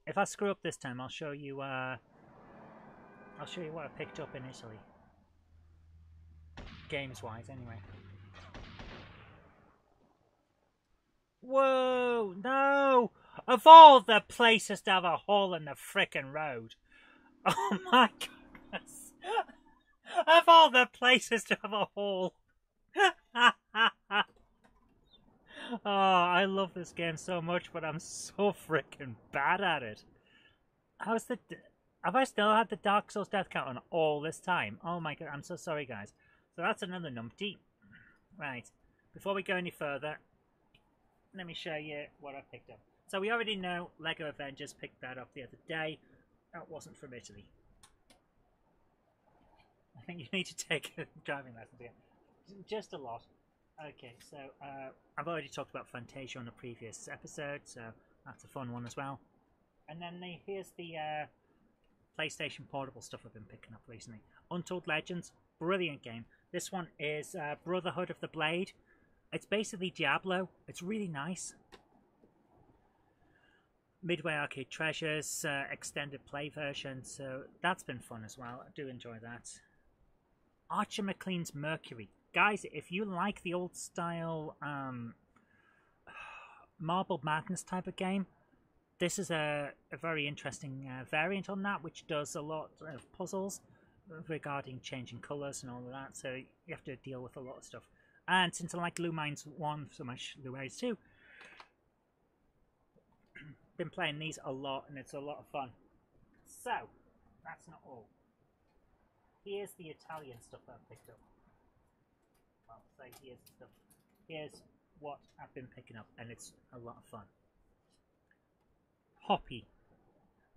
If I screw up this time, I'll show you. Uh, I'll show you what I picked up in Italy. Games-wise, anyway. Whoa! No! Of all the places to have a hole in the frickin' road. Oh my goodness. Of all the places to have a hole. oh, I love this game so much, but I'm so freaking bad at it. How's the... Have I still had the Dark Souls death count on all this time? Oh my god, I'm so sorry, guys. So that's another numpty. Right. Before we go any further, let me show you what I picked up. So we already know Lego Avengers picked that up the other day. That wasn't from Italy. I think you need to take a driving lesson again. Just a lot. Okay, so uh, I've already talked about Fantasia on a previous episode, so that's a fun one as well. And then the, here's the uh, PlayStation Portable stuff I've been picking up recently. Untold Legends, brilliant game. This one is uh, Brotherhood of the Blade. It's basically Diablo. It's really nice. Midway Arcade Treasures, uh, extended play version, so that's been fun as well. I do enjoy that. Archer Maclean's Mercury. Guys, if you like the old style um, Marble Madness type of game, this is a, a very interesting uh, variant on that, which does a lot of puzzles regarding changing colours and all of that, so you have to deal with a lot of stuff. And since I like Lumines 1 so much, Lumines 2, been playing these a lot and it's a lot of fun. So, that's not all. Here's the Italian stuff that I've picked up. Here's stuff. Here's what I've been picking up and it's a lot of fun. Hoppy.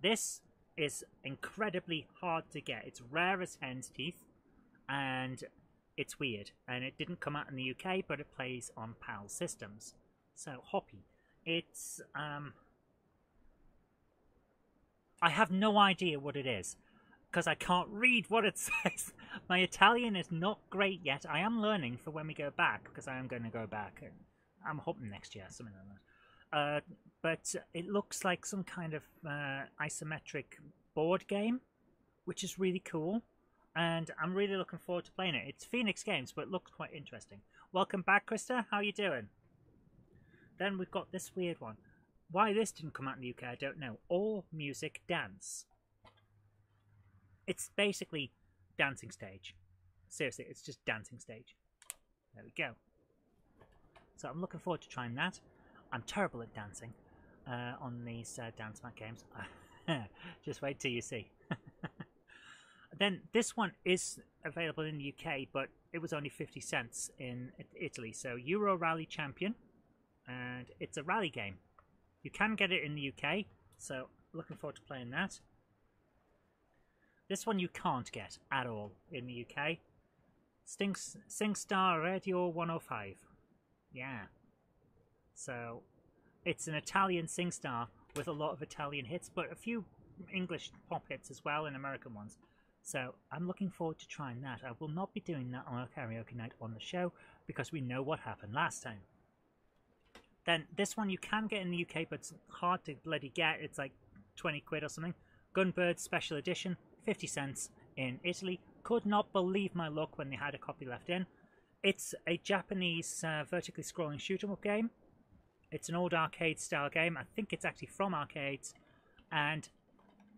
This is incredibly hard to get. It's rare as hen's teeth and it's weird. And it didn't come out in the UK, but it plays on PAL systems. So, Hoppy. It's, um... I have no idea what it is because I can't read what it says. My Italian is not great yet. I am learning for when we go back because I am going to go back. I'm hoping next year, something like that. Uh, but it looks like some kind of uh, isometric board game, which is really cool. And I'm really looking forward to playing it. It's Phoenix Games, but it looks quite interesting. Welcome back, Krista. How are you doing? Then we've got this weird one. Why this didn't come out in the UK, I don't know. All Music Dance. It's basically dancing stage. Seriously, it's just dancing stage. There we go. So I'm looking forward to trying that. I'm terrible at dancing uh, on these uh, dance mat games. just wait till you see. then this one is available in the UK, but it was only 50 cents in Italy. So Euro Rally Champion, and it's a rally game. You can get it in the UK, so looking forward to playing that. This one you can't get at all in the UK. Sting, SingStar Radio 105. Yeah. So, It's an Italian SingStar with a lot of Italian hits, but a few English pop hits as well and American ones. So I'm looking forward to trying that. I will not be doing that on a karaoke night on the show because we know what happened last time. Then this one you can get in the UK, but it's hard to bloody get. It's like 20 quid or something. Gunbird Special Edition, 50 cents in Italy. Could not believe my luck when they had a copy left in. It's a Japanese uh, vertically scrolling shoot 'em up game. It's an old arcade style game. I think it's actually from arcades. And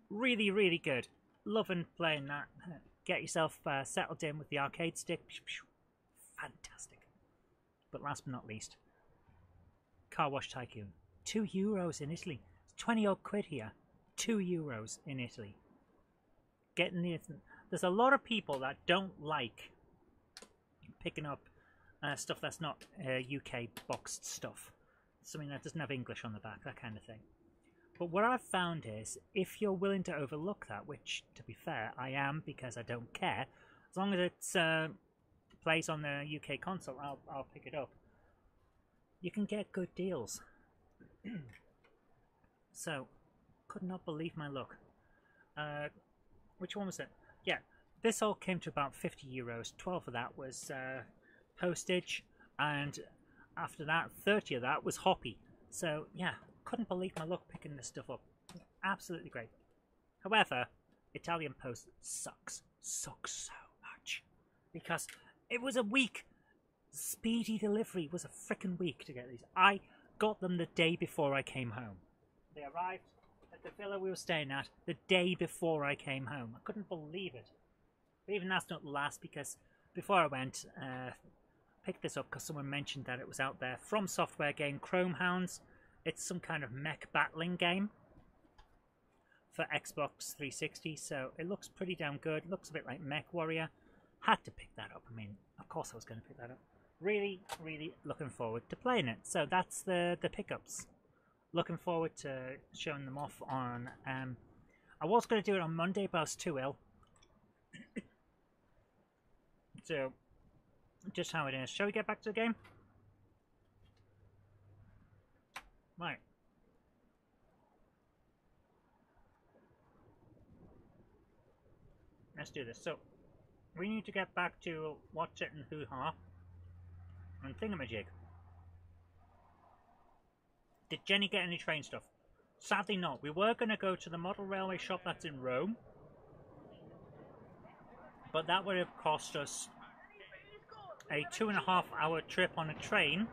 really, really good. Loving playing that. Get yourself uh, settled in with the arcade stick. Fantastic. But last but not least, Car Wash Tycoon. Two euros in Italy. It's 20 odd quid here. Two euros in Italy. Getting the. There's a lot of people that don't like picking up uh, stuff that's not uh, UK boxed stuff. Something that doesn't have English on the back, that kind of thing. But what I've found is, if you're willing to overlook that, which, to be fair, I am because I don't care, as long as it uh, plays on the UK console, I'll, I'll pick it up. You can get good deals. so, could not believe my luck. Uh, which one was it? Yeah, this all came to about 50 euros. 12 of that was uh, postage, and after that, 30 of that was hoppy. So, yeah, couldn't believe my luck picking this stuff up. Absolutely great. However, Italian Post sucks. Sucks so much. Because it was a week. Speedy delivery was a freaking week to get these. I got them the day before I came home. They arrived the villa we were staying at the day before I came home. I couldn't believe it. But even that's not the last because before I went, uh, picked this up because someone mentioned that it was out there FromSoftware game Chromehounds. It's some kind of mech battling game for Xbox 360, so it looks pretty damn good. It looks a bit like MechWarrior. Had to pick that up. I mean, of course I was going to pick that up. Really, really looking forward to playing it. So that's the the pickups. Looking forward to showing them off on. Um, I was going to do it on Monday, but I was too ill. so, just how it is. Shall we get back to the game? Right. Let's do this. So, we need to get back to Watch It and Hoo Ha and Thingamajig. Did Jenny get any train stuff? Sadly not. We were going to go to the model railway shop that's in Rome. But that would have cost us a two and a half hour trip on a train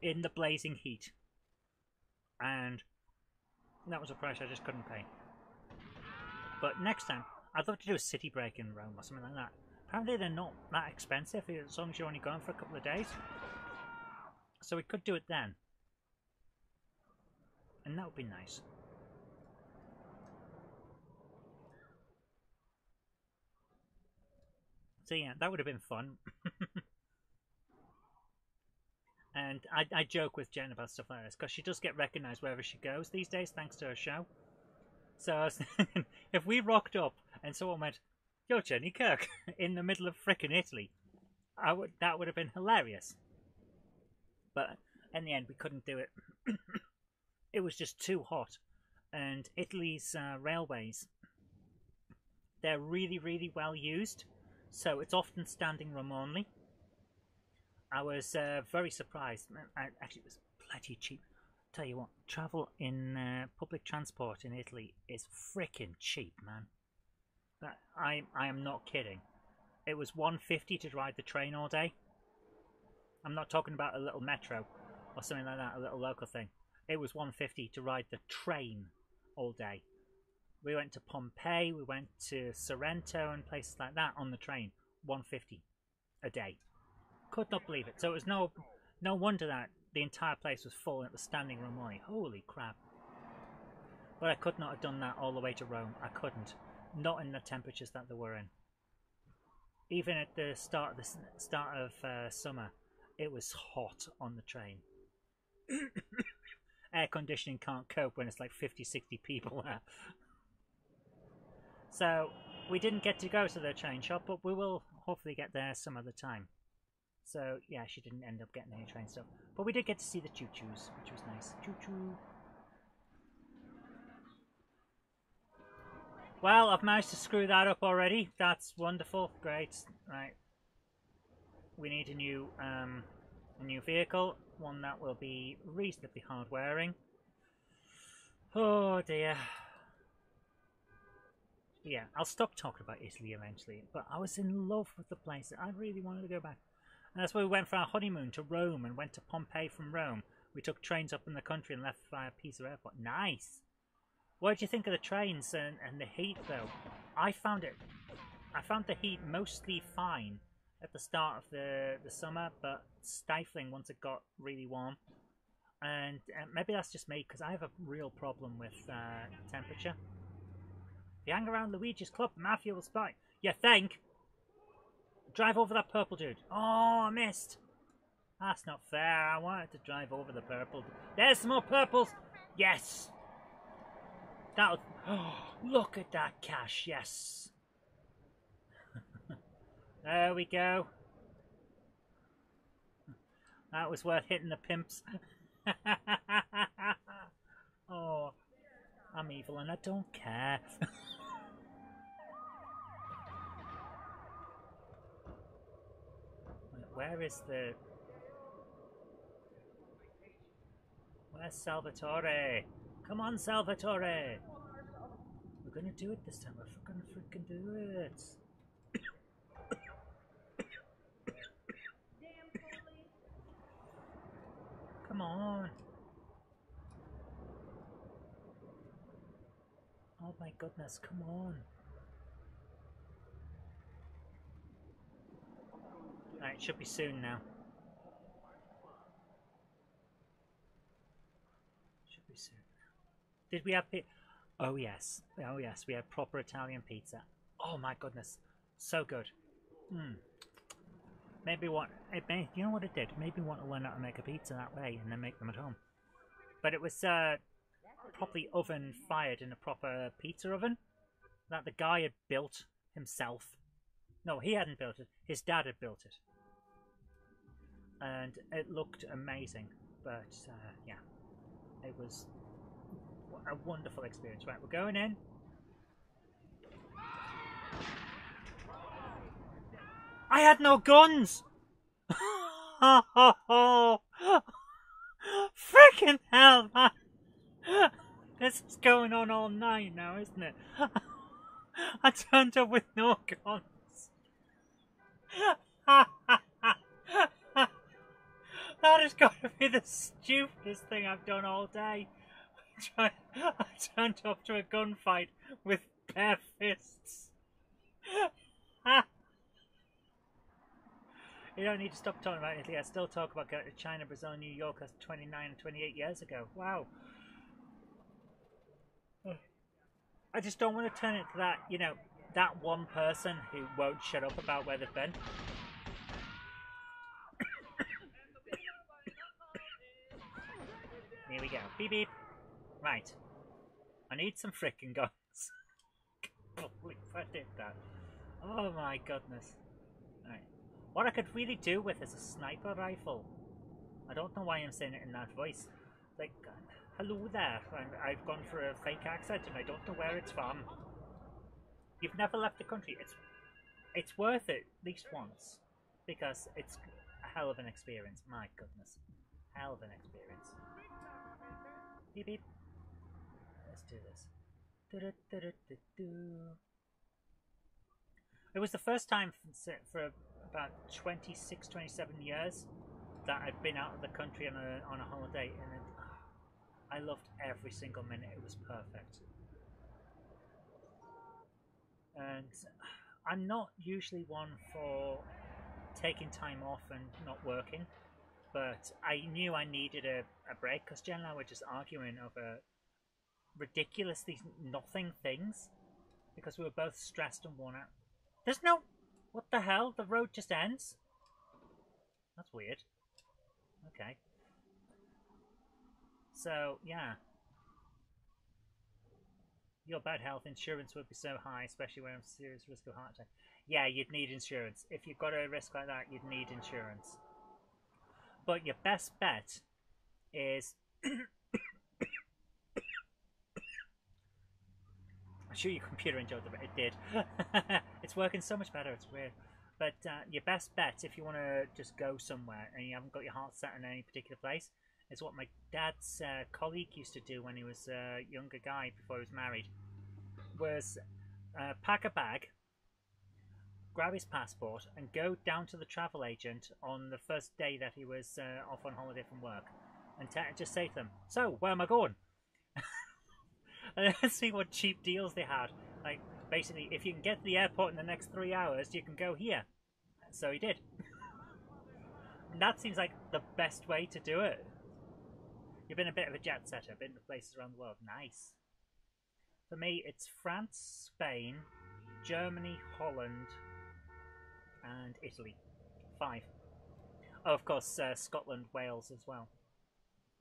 in the blazing heat and that was a price I just couldn't pay. But next time, I'd love to do a city break in Rome or something like that. Apparently they're not that expensive as long as you're only going for a couple of days. So we could do it then. And that would be nice. So yeah, that would have been fun. And I, I joke with Jen about stuff like this because she does get recognised wherever she goes these days thanks to her show. So if we rocked up and someone went, "You're Jenny Kirk," in the middle of frickin' Italy, I would that would have been hilarious. But in the end, we couldn't do it. it was just too hot, and Italy's uh, railways they're really really well used, so it's often standing room only. I was uh, very surprised. I, actually, it was plenty cheap. Tell you what, travel in uh, public transport in Italy is freaking cheap, man. I I am not kidding. It was 150 to ride the train all day. I'm not talking about a little metro or something like that, a little local thing. It was 150 to ride the train all day. We went to Pompeii, we went to Sorrento and places like that on the train. 150 a day could not believe it. So it was no no wonder that the entire place was full and it was standing room only. Holy crap. But I could not have done that all the way to Rome. I couldn't. Not in the temperatures that they were in. Even at the start of the start of uh, summer, it was hot on the train. Air conditioning can't cope when it's like 50, 60 people there. So we didn't get to go to the train shop, but we will hopefully get there some other time. So yeah, she didn't end up getting any train stuff. But we did get to see the choo-choos, which was nice. Choo-choo. Well, I've managed to screw that up already. That's wonderful. Great. Right. We need a new um, a new vehicle, one that will be reasonably hard wearing. Oh dear. Yeah, I'll stop talking about Italy eventually, but I was in love with the place. I really wanted to go back. And that's where we went for our honeymoon to Rome and went to Pompeii from Rome. We took trains up in the country and left via Pisa Airport. Nice! What did you think of the trains and, and the heat though? I found it I found the heat mostly fine at the start of the, the summer, but stifling once it got really warm. And uh, maybe that's just me, because I have a real problem with uh, temperature. The hang around Luigi's club, Mafia will spy. You think? Drive over that purple dude. Oh, I missed. That's not fair. I wanted to drive over the purple. There's some more purples. Yes. That. Oh, look at that cash. Yes. There we go. That was worth hitting the pimps. oh, I'm evil and I don't care. Where is the... Where's Salvatore? Come on, Salvatore! We're gonna do it this time. We're gonna freaking do it. Come on. Oh my goodness, come on. Alright, should be soon now. Should be soon. Did we have pizza? Oh yes. Oh yes, we had proper Italian pizza. Oh my goodness. So good. Hmm. Maybe what it may you know what it did? Maybe want to learn how to make a pizza that way and then make them at home. But it was uh properly oven fired in a proper pizza oven that the guy had built himself. No, he hadn't built it. His dad had built it and it looked amazing. But uh, yeah, it was a wonderful experience. Right, we're going in. I had no guns! Freaking hell, man! This is going on all night now, isn't it? I turned up with no guns. That has got to be the stupidest thing I've done all day. I turned up to a gunfight with bare fists. You don't need to stop talking about Italy. I still talk about going to China, Brazil, New York as 29 and 28 years ago. Wow. I just don't want to turn it to that, you know, that one person who won't shut up about where they've been. Here we go. Beep beep. Right. I need some freaking guns. Holy I did that. Oh my goodness. What I could really do with is a sniper rifle. I don't know why I'm saying it in that voice. Like, hello there. i have gone for a fake accent and I don't know where it's from. You've never left the country. It's it's worth it at least once because it's a hell of an experience. My goodness, hell of an experience. Beep beep. Let's do this. It was the first time for about 26, 27 years that I'd been out of the country on a, on a holiday, and it, I loved every single minute. It was perfect. And I'm not usually one for taking time off and not working but I knew I needed a, a break because Jen and I were just arguing over ridiculously nothing things because we were both stressed and worn out. There's no. What the hell? The road just ends? That's weird. Okay. So, yeah. Your bad health insurance would be so high, especially when I'm serious risk of heart attack. Yeah, you'd need insurance. If you've got a risk like that, you'd need insurance. But your best bet is. I'm sure your computer enjoyed the it did. It's working so much better. It's weird. But uh, your best bet, if you want to just go somewhere and you haven't got your heart set in any particular place, is what my dad's uh, colleague used to do when he was a younger guy before he was married. Was uh, pack a bag, grab his passport, and go down to the travel agent on the first day that he was uh, off on holiday from work, and just say to them, "So, where am I going?" and see what cheap deals they had. Like basically, if you can get to the airport in the next three hours, you can go here. So he did. that seems like the best way to do it. You've been a bit of a jet setter, been to places around the world. Nice. For me, it's France, Spain, Germany, Holland, and Italy. Five. Oh, of course, uh, Scotland, Wales as well.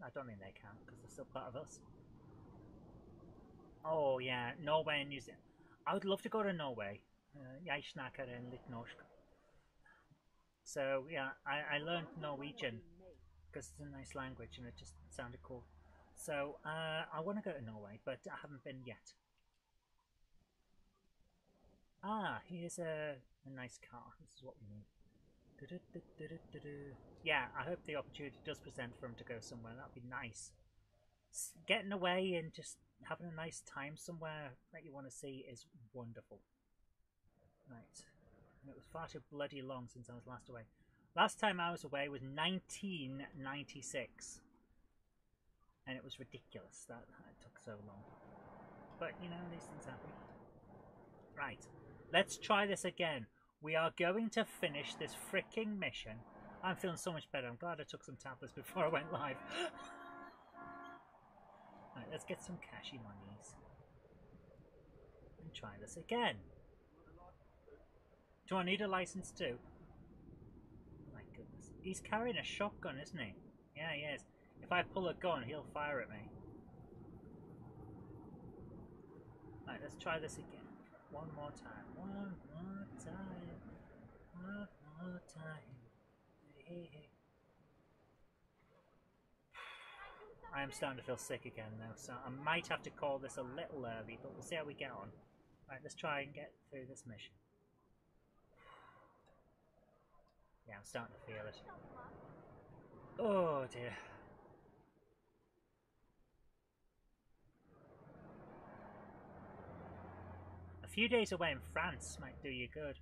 I don't think they count because they're still part of us. Oh, yeah, Norway and New Zealand. I would love to go to Norway. Uh, snakker litt norsk. So, yeah, I, I learned Norwegian because it's a nice language and it just sounded cool. So uh, I want to go to Norway, but I haven't been yet. Ah, here's a, a nice car. This is what we need. Yeah, I hope the opportunity does present for him to go somewhere. That'd be nice. Getting away and just having a nice time somewhere that you want to see is wonderful. Right. And it was far too bloody long since I was last away. Last time I was away was 1996. And it was ridiculous that it took so long. But, you know, these things happen. Right. Let's try this again. We are going to finish this freaking mission. I'm feeling so much better. I'm glad I took some tablets before I went live. let's get some cashy monies. And try this again. Do I need a license too? My goodness. He's carrying a shotgun, isn't he? Yeah, he is. If I pull a gun, he'll fire at me. Right, let's try this again. One more time. One more time. One more time. Hey, hey. I am starting to feel sick again now, so I might have to call this a little early, but we'll see how we get on. Right, let's try and get through this mission. Yeah, I'm starting to feel it. Oh dear. A few days away in France might do you good.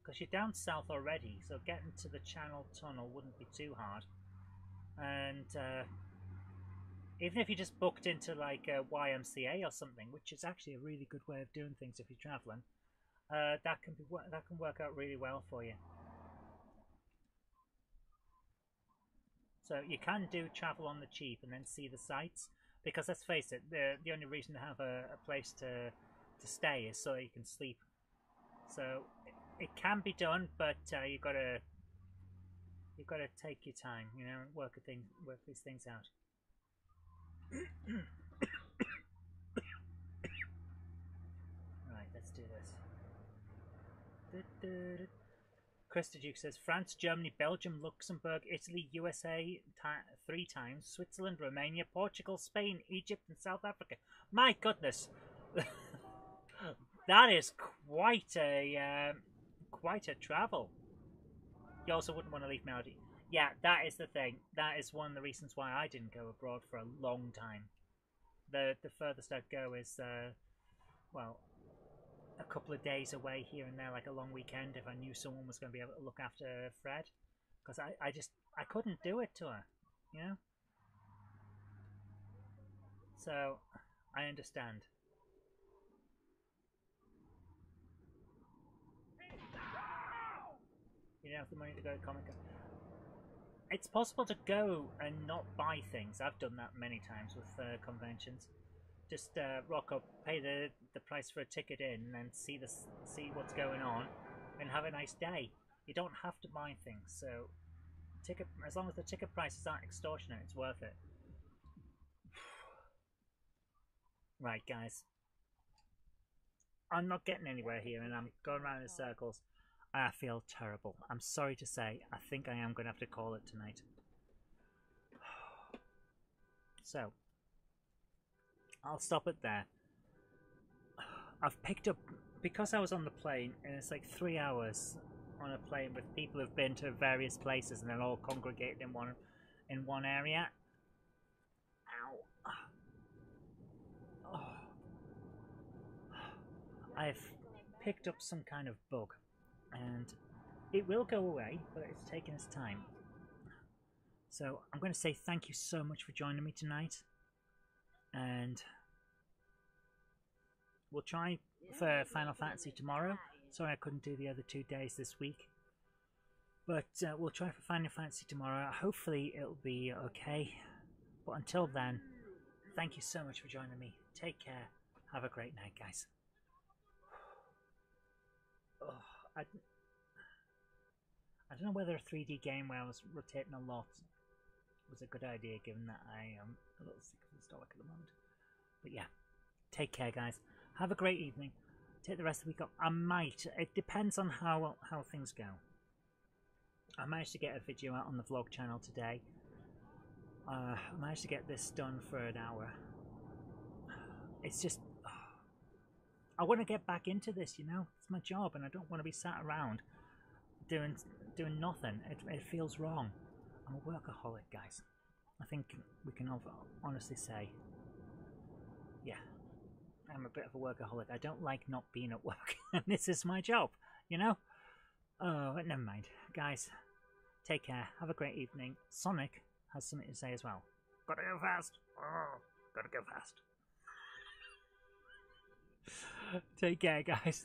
Because you're down south already, so getting to the Channel Tunnel wouldn't be too hard. And uh, even if you just booked into like a YMCA or something, which is actually a really good way of doing things if you're travelling, uh, that can be that can work out really well for you. So you can do travel on the cheap and then see the sights, because let's face it, the the only reason to have a, a place to to stay is so you can sleep. So it, can be done, but uh, you've got to you've got to take your time, you know, work a thing, work these things out. right, let's do this. Krista Duke says France, Germany, Belgium, Luxembourg, Italy, USA three times, Switzerland, Romania, Portugal, Spain, Egypt, and South Africa. My goodness, that is quite a uh, quite a travel. You also wouldn't want to leave Melody. Yeah, that is the thing. That is one of the reasons why I didn't go abroad for a long time. The the furthest I'd go is, uh, well, a couple of days away here and there, like a long weekend, if I knew someone was going to be able to look after Fred. Because I, I just, I couldn't do it to her, you know? So, I understand. You don't have the money to go to Comic Con. It's possible to go and not buy things. I've done that many times with uh, conventions just uh, rock up, pay the the price for a ticket in, and see the see what's going on, and have a nice day. You don't have to buy things, so ticket as long as the ticket prices aren't extortionate, it's worth it. Right, guys. I'm not getting anywhere here and I'm going around in circles. I feel terrible. I'm sorry to say, I think I am going to have to call it tonight. So, I'll stop it there. I've picked up, because I was on the plane, and it's like three hours on a plane with people who've been to various places and they're all congregated in one in one area. Ow. Oh. I've picked up some kind of bug and it will go away, but it's taken its time. So I'm going to say thank you so much for joining me tonight. And we'll try for Final Fantasy tomorrow. Sorry I couldn't do the other two days this week. But uh, we'll try for Final Fantasy tomorrow. Hopefully it'll be okay. But until then, thank you so much for joining me. Take care. Have a great night, guys. Oh, I, I don't know whether a 3D game where I was rotating a lot was a good idea given that I am a little sick of the stomach at the moment. But yeah, take care, guys. Have a great evening. Take the rest of the week off. I might. It depends on how how things go. I managed to get a video out on the vlog channel today. Uh, I managed to get this done for an hour. It's just... I want to get back into this, you know? It's my job and I don't want to be sat around doing doing nothing. It, it feels wrong. I'm a workaholic, guys. I think we can honestly say, yeah, I'm a bit of a workaholic. I don't like not being at work, and this is my job, you know? Oh, never mind. Guys, take care. Have a great evening. Sonic has something to say as well. Gotta go fast. Oh, gotta go fast. Take care, guys.